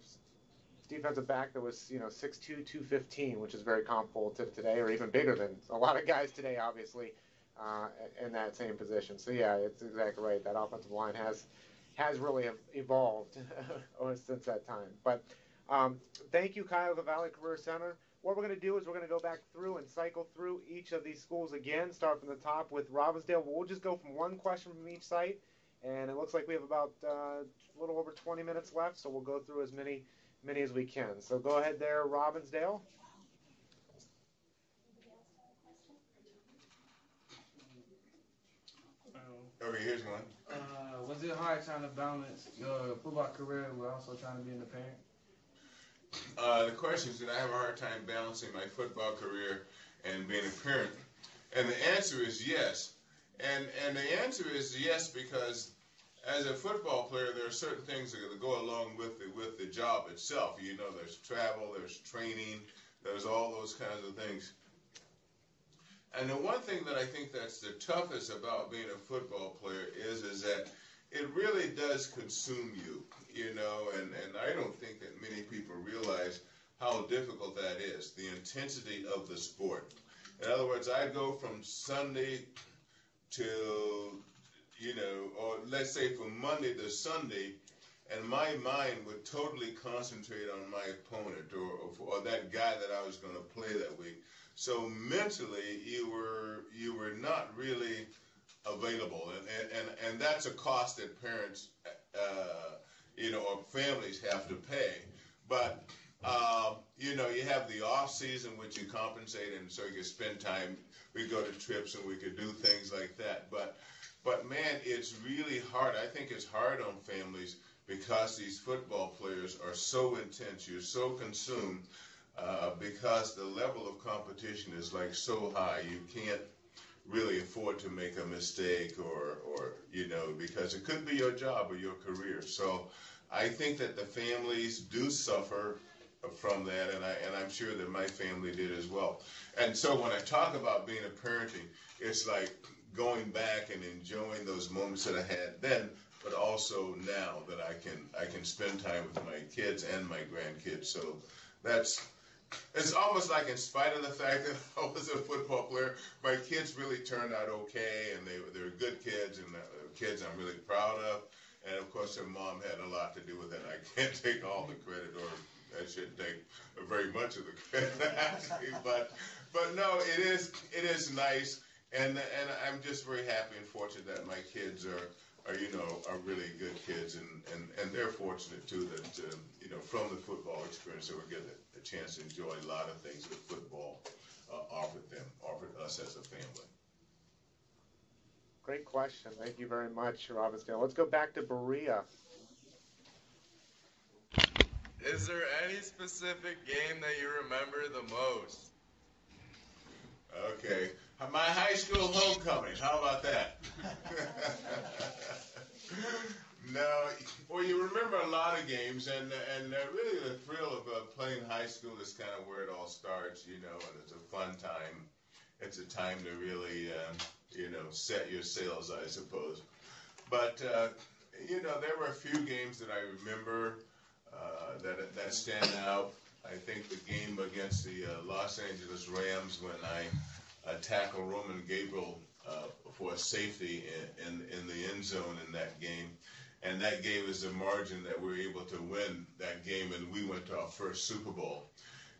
defensive back that was you know 6'2", 215, which is very comparable to today, or even bigger than a lot of guys today, obviously, uh, in that same position. So yeah, it's exactly right. That offensive line has has really evolved since that time. But um, thank you, Cuyahoga Valley Career Center. What we're going to do is we're going to go back through and cycle through each of these schools again, start from the top with Robbinsdale. We'll just go from one question from each site, and it looks like we have about uh, a little over 20 minutes left, so we'll go through as many many as we can. So go ahead there, Robbinsdale. Okay, here's one. Uh, was it hard trying to balance your football career with also trying to be a parent? Uh, the question is, did I have a hard time balancing my football career and being a parent? And the answer is yes. And and the answer is yes because as a football player, there are certain things that go along with the with the job itself. You know, there's travel, there's training, there's all those kinds of things. And the one thing that I think that's the toughest about being a football player is is that it really does consume you, you know, and, and I don't think that many people realize how difficult that is, the intensity of the sport. In other words, I go from Sunday till, you know, or let's say from Monday to Sunday, and my mind would totally concentrate on my opponent or, or, or that guy that I was going to play that week. So mentally, you were you were not really available, and and and that's a cost that parents uh, uh, you know, or families have to pay. But um, you know, you have the off season which you compensate, and so you spend time. We go to trips and we could do things like that. But but man, it's really hard. I think it's hard on families because these football players are so intense. You're so consumed uh, because the level of competition is like so high. You can't really afford to make a mistake or, or you know, because it could be your job or your career. So I think that the families do suffer from that, and, I, and I'm sure that my family did as well. And so when I talk about being a parenting, it's like going back and enjoying those moments that I had then, but also now that I can I can spend time with my kids and my grandkids. So that's it's almost like in spite of the fact that I was a football player, my kids really turned out okay, and they they were good kids and uh, kids I'm really proud of. And of course, their mom had a lot to do with it. I can't take all the credit, or I shouldn't take very much of the credit. But but no, it is it is nice, and and I'm just very happy and fortunate that my kids are are you know are really good kids, and and and they're fortunate too that uh, you know from the football experience they were getting a, a chance to enjoy a lot of things that football uh, offered them, offered us as a family. Great question. Thank you very much, Robbinsdale. Let's go back to Berea. Is there any specific game that you remember the most? Okay. My high school homecoming. How about that? no. Well, you remember a lot of games, and and uh, really the thrill of uh, playing high school is kind of where it all starts, you know, and it's a fun time. It's a time to really, uh, you know, set your sails, I suppose. But uh, you know, there were a few games that I remember uh, that that stand out. I think the game against the uh, Los Angeles Rams when I tackled Roman Gabriel uh, for safety in, in, in the end zone in that game, and that gave us a margin that we were able to win that game, and we went to our first Super Bowl.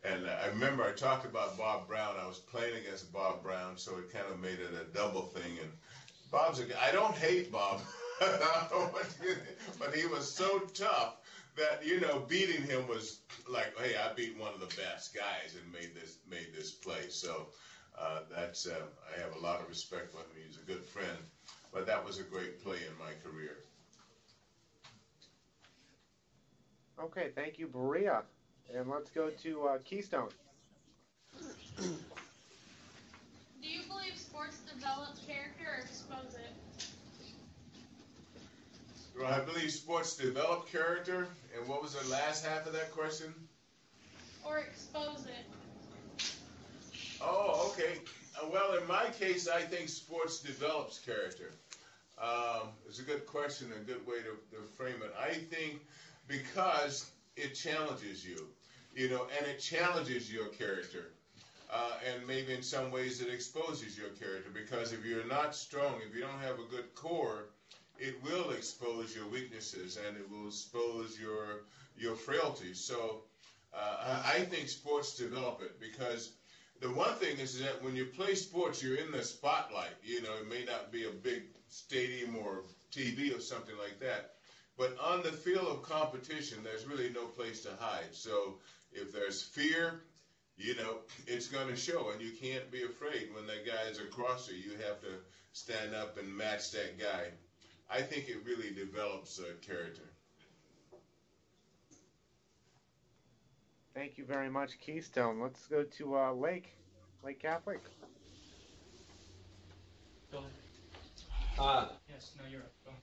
And I remember I talked about Bob Brown. I was playing against Bob Brown, so it kind of made it a double thing. And Bob's a guy. I don't hate Bob, but he was so tough that you know beating him was like, hey, I beat one of the best guys and made this made this play. So uh, that's uh, I have a lot of respect for him. He's a good friend, but that was a great play in my career. Okay, thank you, Berea. And let's go to uh, Keystone. Do you believe sports develops character or expose it? Well, I believe sports develop character. And what was the last half of that question? Or expose it. Oh, okay. Uh, well, in my case, I think sports develops character. Um, it's a good question, a good way to, to frame it. I think because it challenges you you know, and it challenges your character. Uh, and maybe in some ways it exposes your character because if you're not strong, if you don't have a good core, it will expose your weaknesses and it will expose your your frailties. So uh, I think sports develop it because the one thing is that when you play sports, you're in the spotlight. You know, it may not be a big stadium or TV or something like that, but on the field of competition, there's really no place to hide. So if there's fear, you know, it's going to show, and you can't be afraid when that guy is across you. You have to stand up and match that guy. I think it really develops uh, character. Thank you very much, Keystone. Let's go to uh, Lake, Lake Catholic. Go ahead. Uh, yes, no, you're up.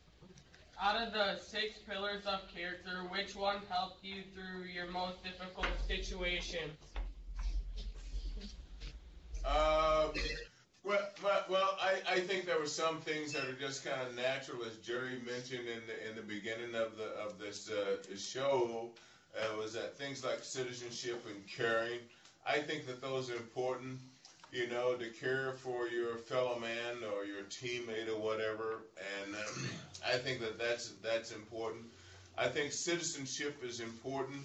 Out of the six pillars of character, which one helped you through your most difficult situations? Uh, well, well, well I, I think there were some things that are just kind of natural, as Jerry mentioned in the in the beginning of the of this uh, show. Uh, was that things like citizenship and caring. I think that those are important you know, to care for your fellow man or your teammate or whatever. And um, I think that that's that's important. I think citizenship is important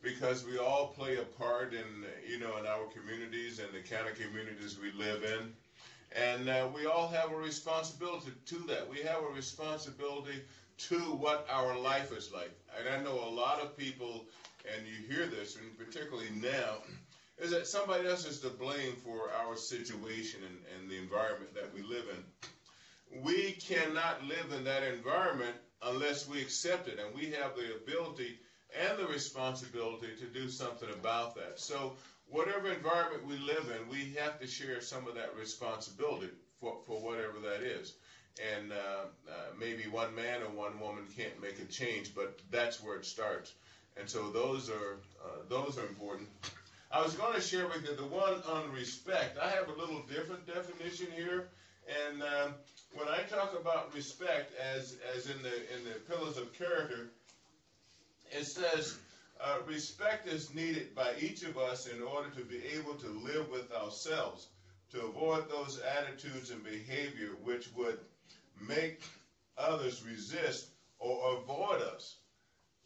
because we all play a part in you know in our communities and the kind of communities we live in. And uh, we all have a responsibility to that. We have a responsibility to what our life is like. And I know a lot of people, and you hear this, and particularly now, is that somebody else is to blame for our situation and, and the environment that we live in. We cannot live in that environment unless we accept it, and we have the ability and the responsibility to do something about that. So, whatever environment we live in, we have to share some of that responsibility for, for whatever that is. And uh, maybe one man or one woman can't make a change, but that's where it starts. And so those are uh, those are important. I was going to share with you the one on respect. I have a little different definition here, and um, when I talk about respect, as as in the in the pillars of character, it says uh, respect is needed by each of us in order to be able to live with ourselves, to avoid those attitudes and behavior which would make others resist or avoid us,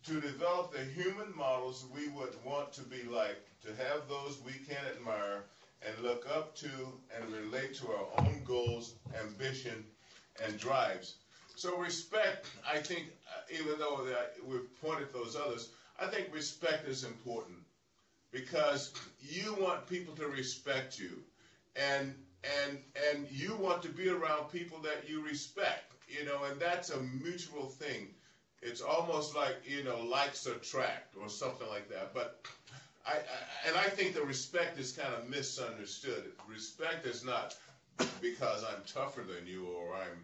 to develop the human models we would want to be like, to have those we can admire and look up to and relate to our own goals, ambition, and drives. So respect, I think, uh, even though we've pointed those others, I think respect is important because you want people to respect you, and and and you want to be around people that you respect, you know, and that's a mutual thing. It's almost like you know likes attract or something like that. But I, I and I think the respect is kind of misunderstood. Respect is not because I'm tougher than you or I'm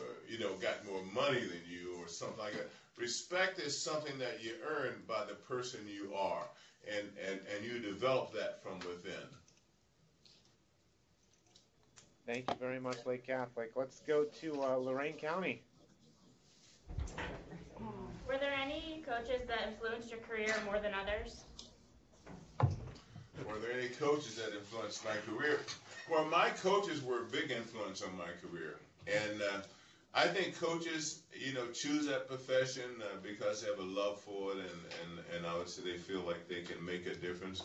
uh, you know, got more money than you or something like that. Respect is something that you earn by the person you are, and, and, and you develop that from within. Thank you very much, Lake Catholic. Let's go to uh, Lorain County. Were there any coaches that influenced your career more than others? Were there any coaches that influenced my career? Well, my coaches were a big influence on my career. And uh, I think coaches, you know, choose that profession uh, because they have a love for it, and, and, and obviously they feel like they can make a difference.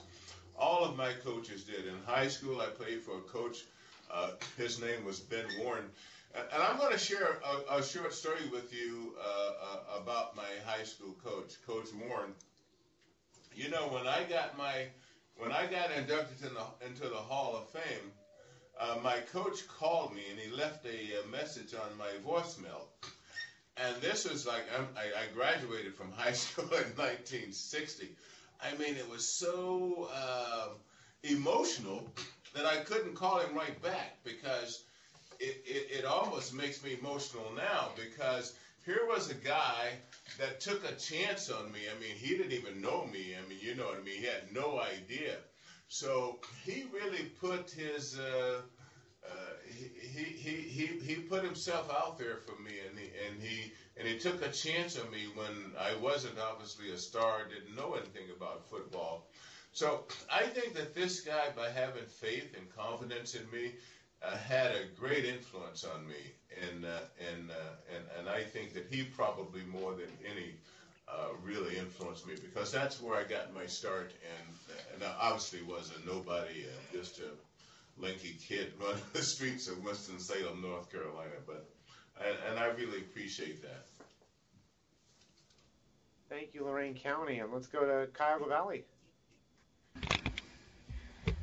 All of my coaches did. In high school, I played for a coach. Uh, his name was Ben Warren. And I'm going to share a, a short story with you uh, uh, about my high school coach, Coach Warren. You know, when I got my when I got inducted in the, into the Hall of Fame, uh, my coach called me and he left a, a, message on my voicemail. And this was like, I, I graduated from high school in 1960. I mean, it was so uh, emotional that I couldn't call him right back because it, it, it almost makes me emotional now because here was a guy that took a chance on me. I mean, he didn't even know me. I mean, you know what I mean? He had no idea. So he really put his uh, uh, he, he, he, he put himself out there for me, and he and he and he took a chance on me when I wasn't obviously a star, didn't know anything about football. So I think that this guy, by having faith and confidence in me, uh, had a great influence on me, and uh, and, uh, and and I think that he probably more than any uh, really influenced me because that's where I got my start, and and I obviously was a nobody, uh, just a lanky kid running the streets of Winston Salem, North Carolina. But and, and I really appreciate that. Thank you, Lorain County, and let's go to Cuyahoga Valley.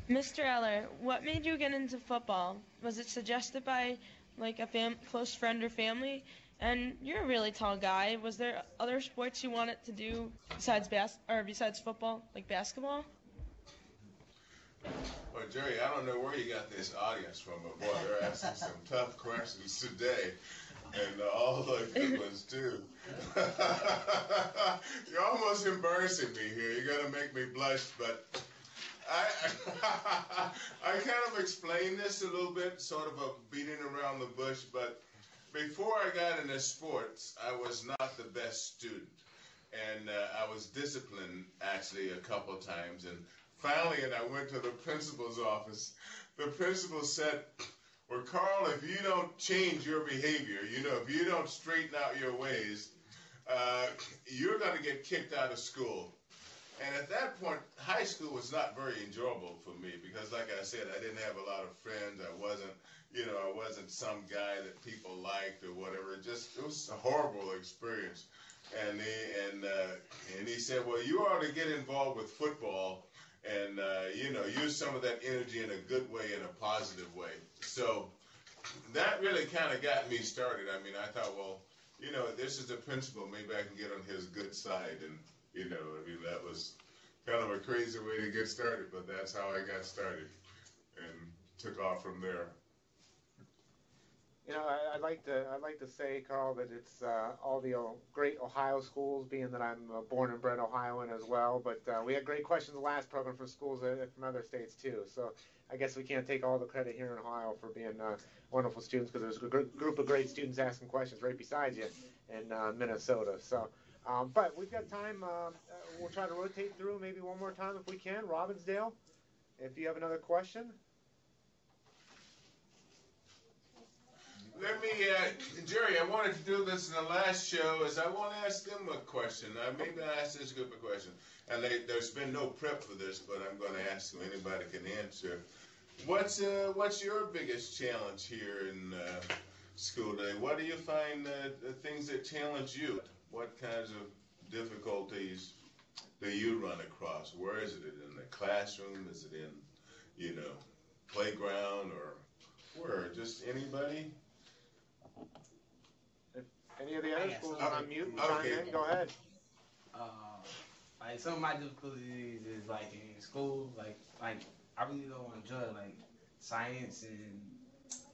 Mr. Eller, what made you get into football? Was it suggested by like a fam- close friend or family? And you're a really tall guy. Was there other sports you wanted to do besides bas- or besides football, like basketball? Well, Jerry, I don't know where you got this audience from, but boy, they're asking some tough questions today, and uh, all the good ones too. You're almost embarrassing me here. You're gonna make me blush, but I, I kind of explained this a little bit, sort of a beating around the bush, but before I got into sports, I was not the best student. And uh, I was disciplined actually a couple times. And finally, and I went to the principal's office. The principal said, Well, Carl, if you don't change your behavior, you know, if you don't straighten out your ways, uh, you're going to get kicked out of school. And at that point, high school was not very enjoyable for me because, like I said, I didn't have a lot of friends. I wasn't, you know, I wasn't some guy that people liked or whatever. It just it was a horrible experience. And he and uh, and he said, well, you ought to get involved with football and uh, you know use some of that energy in a good way, in a positive way. So that really kind of got me started. I mean, I thought, well, you know, this is the principal. Maybe I can get on his good side and you know, I mean, that was kind of a crazy way to get started, but that's how I got started and took off from there. You know, I, would like to I'd like to say, Carl, that it's uh, all the uh, great Ohio schools, being that I'm a born and bred Ohioan as well. But uh, we had great questions last program from schools uh, from other states too. So I guess we can't take all the credit here in Ohio for being uh, wonderful students because there's a gr- group of great students asking questions right beside you in uh, Minnesota. So um, but we've got time. Uh, uh, we'll try to rotate through maybe one more time if we can. Robbinsdale, if you have another question. Let me, uh, Jerry, I wanted to do this in the last show. Is I want to ask them a question. Uh, maybe I ask this group a question, and they, there's been no prep for this, but I'm going to ask them. Anybody can answer. What's uh, what's your biggest challenge here in uh, school today? What do you find uh, things that challenge you? What kinds of difficulties do you run across? Where is it? In the classroom? Is it in, you know, playground or where? Just anybody? If any of the other schools are on mute, okay. in, go ahead. Uh, like some of my difficulties is like in school, like like I really don't enjoy like science and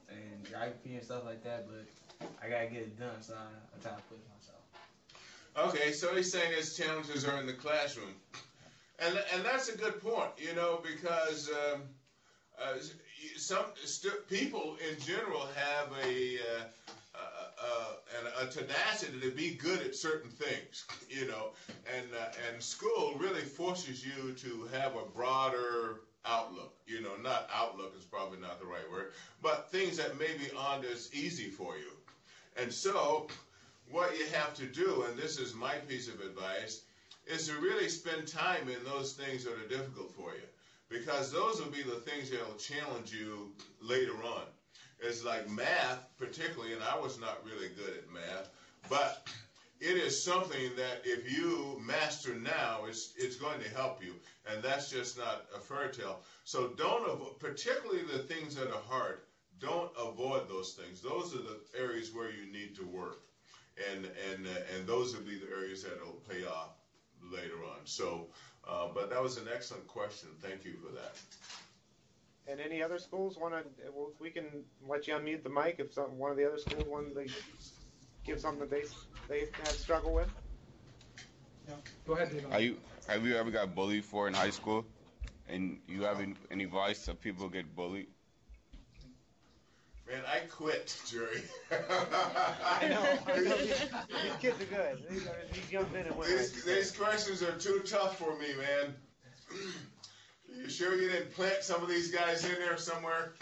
and geography and stuff like that, but I gotta get it done, so I, I try to push myself. Okay, so he's saying his challenges are in the classroom, and and that's a good point, you know, because um, uh, some people in general have a, uh, uh, a tenacity to be good at certain things, you know, and uh, and school really forces you to have a broader outlook. You know, not outlook is probably not the right word, but things that maybe aren't as easy for you, and so what you have to do, and this is my piece of advice, is to really spend time in those things that are difficult for you. Because those will be the things that will challenge you later on. It's like math, particularly, and I was not really good at math, but it is something that if you master now, it's, it's going to help you. And that's just not a fairy tale. So don't, avoid, particularly the things that are hard, don't avoid those things. Those are the areas where you need to work and and uh, and those will be the areas that will pay off later on. So, uh, but that was an excellent question. Thank you for that. And any other schools want to? Well, we can let you unmute the mic if some, one of the other schools want to give something that they they had struggle with. Yeah. Go ahead, David. Are you have you ever got bullied for in high school? And you have any, any advice of people get bullied? Man, I quit, Jerry. I know. these, kids are good. These, are, these young men and women. These, these questions are too tough for me, man. you sure you didn't plant some of these guys in there somewhere?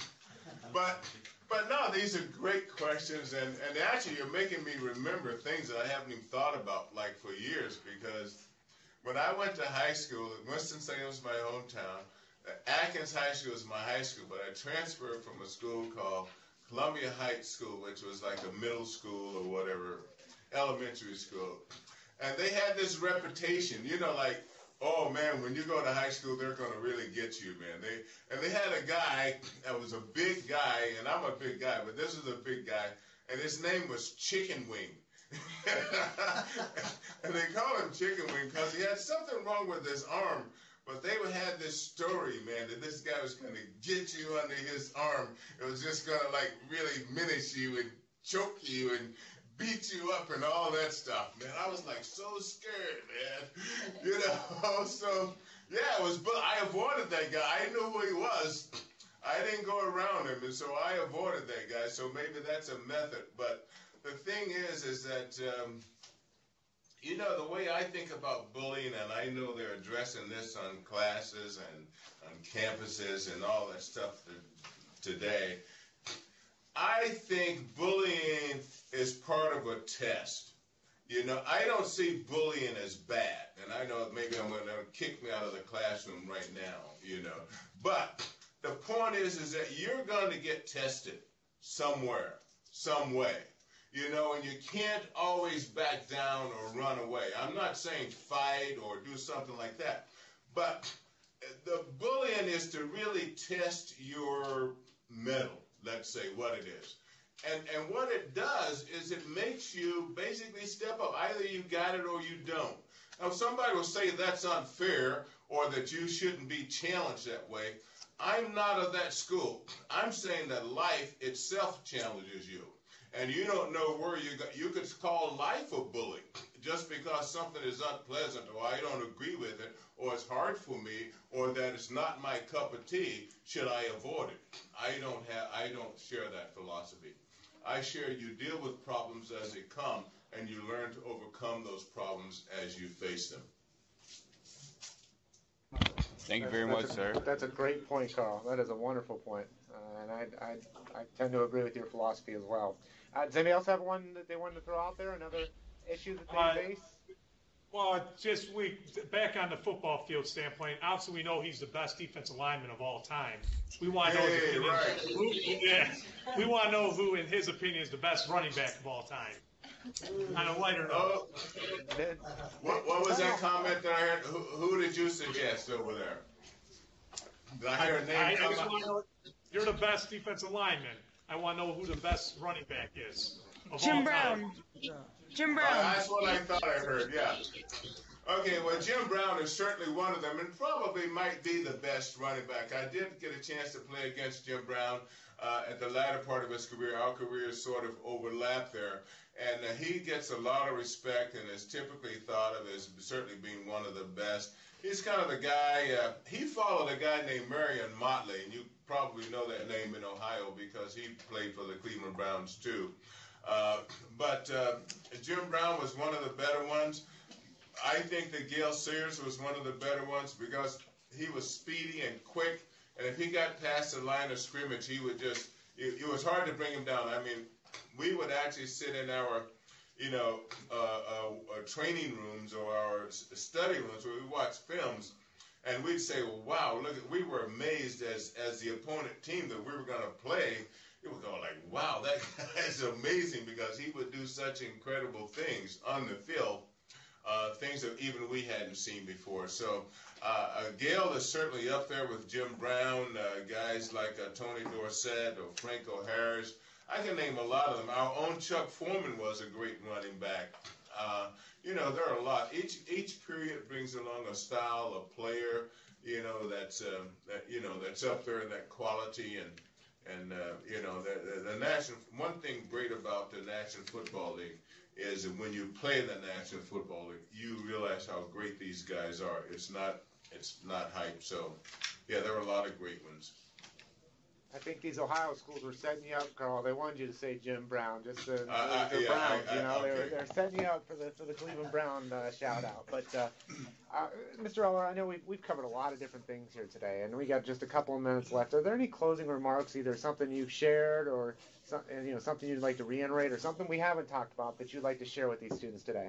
But but no, these are great questions, and, and actually you're making me remember things that I haven't even thought about like for years. Because when I went to high school, Winston-Salem was my hometown. Atkins High School was my high school, but I transferred from a school called Columbia Heights School, which was like a middle school or whatever, elementary school. And they had this reputation, you know, like, oh man, when you go to high school, they're going to really get you, man. They And they had a guy that was a big guy, and I'm a big guy, but this was a big guy, and his name was Chicken Wing. and they called him Chicken Wing because he had something wrong with his arm but they would have this story, man, that this guy was going to get you under his arm. It was just going to like really menace you and choke you and beat you up and all that stuff, man. I was like so scared, man. You know, so yeah, it was. But I avoided that guy. I knew who he was. I didn't go around him, and so I avoided that guy. So maybe that's a method. But the thing is, is that. Um, you know, the way I think about bullying, and I know they're addressing this on classes and on campuses and all that stuff today. I think bullying is part of a test. You know, I don't see bullying as bad, and I know maybe I'm going to kick me out of the classroom right now. You know, but the point is, is that you're going to get tested somewhere, some way. You know, and you can't always back down or run away. I'm not saying fight or do something like that, but the bullying is to really test your mettle, let's say what it is. And, and what it does is it makes you basically step up. Either you got it or you don't. Now, somebody will say that's unfair or that you shouldn't be challenged that way. I'm not of that school. I'm saying that life itself challenges you. And you don't know where you got, you could call life a bully just because something is unpleasant or I don't agree with it or it's hard for me or that it's not my cup of tea, should I avoid it? I don't have I don't share that philosophy. I share you deal with problems as they come and you learn to overcome those problems as you face them. Thank you very That's much, a- sir. That's a great point, Carl. That is a wonderful point. Uh, and I, I, I tend to agree with your philosophy as well. Uh, does anybody else have one that they wanted to throw out there? Another issue that they Uh, face? Well, just we back on the football field standpoint. Obviously, we know he's the best defensive lineman of all time. We want to know his Hey, opinion. right. Who, yeah, we want to know who, in his opinion, is the best running back of all time. On a lighter note. Oh, what, what was that comment that I heard? Who, who did you suggest over there? Did I hear a name I, I come just want to know. You're the best defensive lineman. I want to know who the best running back is. Of Jim Brown. Time. Jim Uh, Brown. that's what I thought I heard, yeah. Okay, well, Jim Brown is certainly one of them and probably might be the best running back. I did get a chance to play against Jim Brown uh, at the latter part of his career. Our careers sort of overlap there. And uh, he gets a lot of respect and is typically thought of as certainly being one of the best. He's kind of the guy, uh, he followed a guy named Marion Motley, and you probably know that name in Ohio because he played for the Cleveland Browns too. Uh, but uh, Jim Brown was one of the better ones. I think that Gale Sayers was one of the better ones because he was speedy and quick, and if he got past the line of scrimmage, he would just. It, it was hard to bring him down. I mean, we would actually sit in our, you know, uh, uh, uh, training rooms or our study rooms where we watch films, and we'd say, "Wow, look!" We were amazed as as the opponent team that we were going to play. It was going like, "Wow, that guy's amazing!" Because he would do such incredible things on the field uh, things that even we hadn't seen before. So uh, uh, Gale is certainly up there with Jim Brown, uh, guys like uh, Tony Dorsett or Franco Harris. I can name a lot of them. Our own Chuck Foreman was a great running back. Uh, you know, there are a lot. Each each period brings along a style, a player. You know, that's um, that you know that's up there in that quality and. And uh, you know the, the, the national. One thing great about the National Football League is that when you play in the National Football League, you realize how great these guys are. It's not it's not hype. So, yeah, there were a lot of great ones. I think these Ohio schools were setting you up, Carl. They wanted you to say Jim Brown, just the, the, Uh, the yeah, Browns. I- I- you know, they were they're setting you up for the for the Cleveland Brown uh, shout out. But uh, uh, Mr. Eller, I know we've we've covered a lot of different things here today, and we got just a couple of minutes left. Are there any closing remarks, either something you've shared or some, uh, you know something you'd like to reiterate, or something we haven't talked about that you'd like to share with these students today?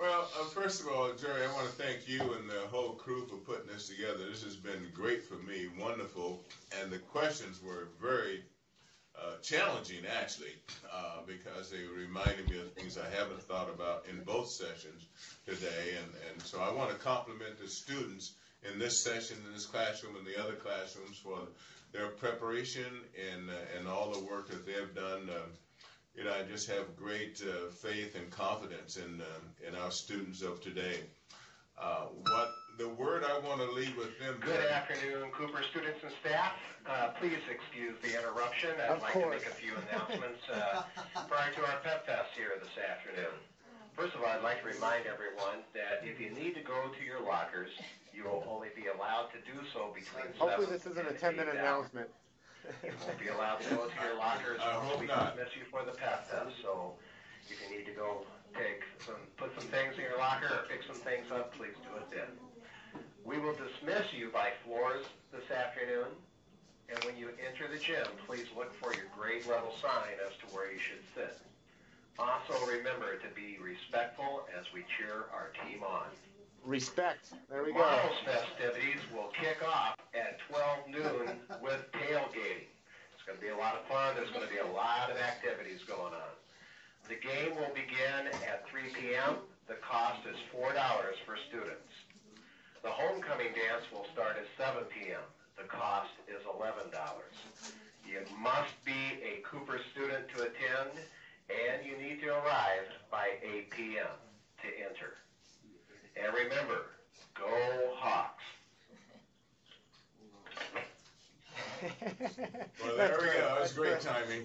Well, uh, first of all, Jerry, I want to thank you and the whole crew for putting this together. This has been great for me, wonderful, and the questions were very uh, challenging, actually, uh, because they reminded me of things I haven't thought about in both sessions today. And, and so I want to compliment the students in this session, in this classroom, and the other classrooms for their preparation and, uh, and all the work that they have done. Um, you know, I just have great uh, faith and confidence in um, in our students of today. Uh, what the word I want to leave with them. Good afternoon, Cooper students and staff. Uh, please excuse the interruption. I'd Of like course. to make a few announcements uh, prior to our Pep Fest here this afternoon. First of all, I'd like to remind everyone that if you need to go to your lockers, you will only be allowed to do so between Hopefully, this isn't a 10 minute 8 hours. announcement. You won't be allowed to go to your lockers I hope we not. dismiss you for the Pep Fest. So if you need to go take some, put some things in your locker or pick some things up, please do it then. We will dismiss you by floors this afternoon. And when you enter the gym, please look for your grade level sign as to where you should sit. Also, remember to be respectful as we cheer our team on. Respect. There we go. Tomorrow's festivities will kick off at 12 noon with tailgating. It's going to be a lot of fun. There's going to be a lot of activities going on. The game will begin at 3 p.m. The cost is $4 for students. The homecoming dance will start at 7 p.m. The cost is $11. You must be a Cooper student to attend, and you need to arrive by 8 p.m. to enter. And remember, go Hawks. Well, there we go. That was great timing.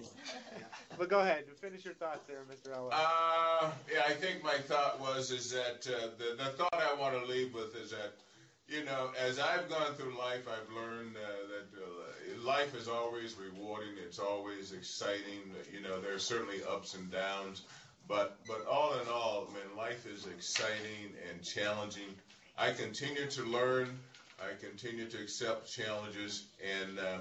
But go ahead, finish your thoughts there, Mr. Eller. Uh, yeah, I think my thought was is that uh, the the thought I want to leave with is that you know as I've gone through life, I've learned uh, that uh, life is always rewarding. It's always exciting. You know, there's certainly ups and downs, but but all in all, man, life is exciting and challenging. I continue to learn. I continue to accept challenges and uh,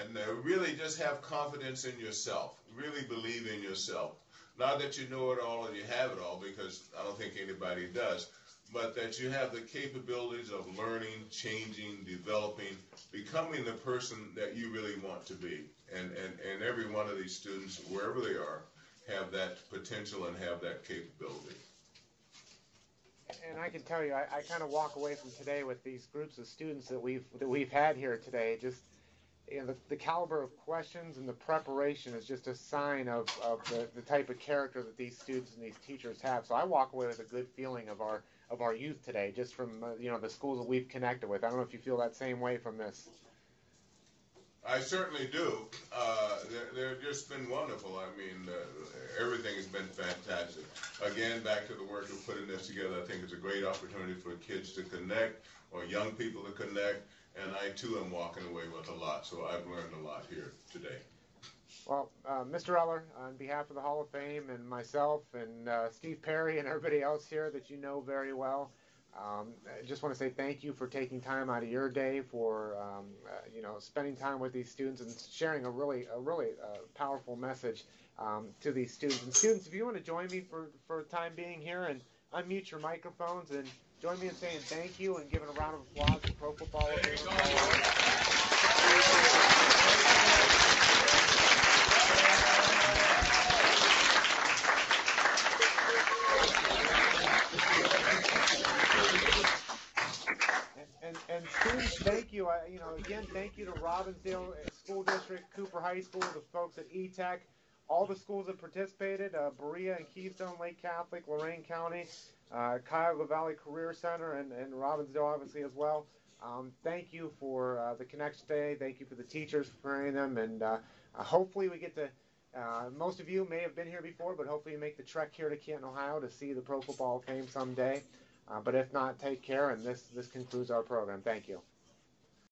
and uh, really just have confidence in yourself. Really believe in yourself. Not that you know it all and you have it all, because I don't think anybody does, but that you have the capabilities of learning, changing, developing, becoming the person that you really want to be. And, and, and every one of these students, wherever they are, have that potential and have that capability and I can tell you, I, I kind of walk away from today with these groups of students that we've that we've had here today. Just you know, the, the caliber of questions and the preparation is just a sign of, of the, the type of character that these students and these teachers have. So I walk away with a good feeling of our of our youth today, just from uh, you know the schools that we've connected with. I don't know if you feel that same way from this. I certainly do. Uh, they're, just been wonderful. I mean, uh, everything has been fantastic. Again, back to the work of putting this together, I think it's a great opportunity for kids to connect or young people to connect. And I too am walking away with a lot. So I've learned a lot here today. Well, uh, Mr. Eller, on behalf of the Hall of Fame and myself and uh, Steve Perry and everybody else here that you know very well, um, I just want to say thank you for taking time out of your day for um, uh, you know spending time with these students and sharing a really a really uh, powerful message um, to these students. And students, if you want to join me for for time being here and unmute your microphones and join me in saying thank you and giving a round of applause to Pro Football. and students, thank you. I, you know, again, thank you to Robbinsdale School District, Cooper High School, the folks at E-Tech, all the schools that participated, uh, Berea and Keystone, Lake Catholic, Lorain County, uh, Cuyahoga Valley Career Center, and, and Robbinsdale, obviously, as well. Um, thank you for uh, the connection today. Thank you for the teachers for preparing them, and uh, uh, hopefully we get to. Uh, most of you may have been here before, but hopefully you make the trek here to Canton, Ohio, to see the Pro Football Game someday. Uh, but if not, take care. And this this concludes our program. Thank you.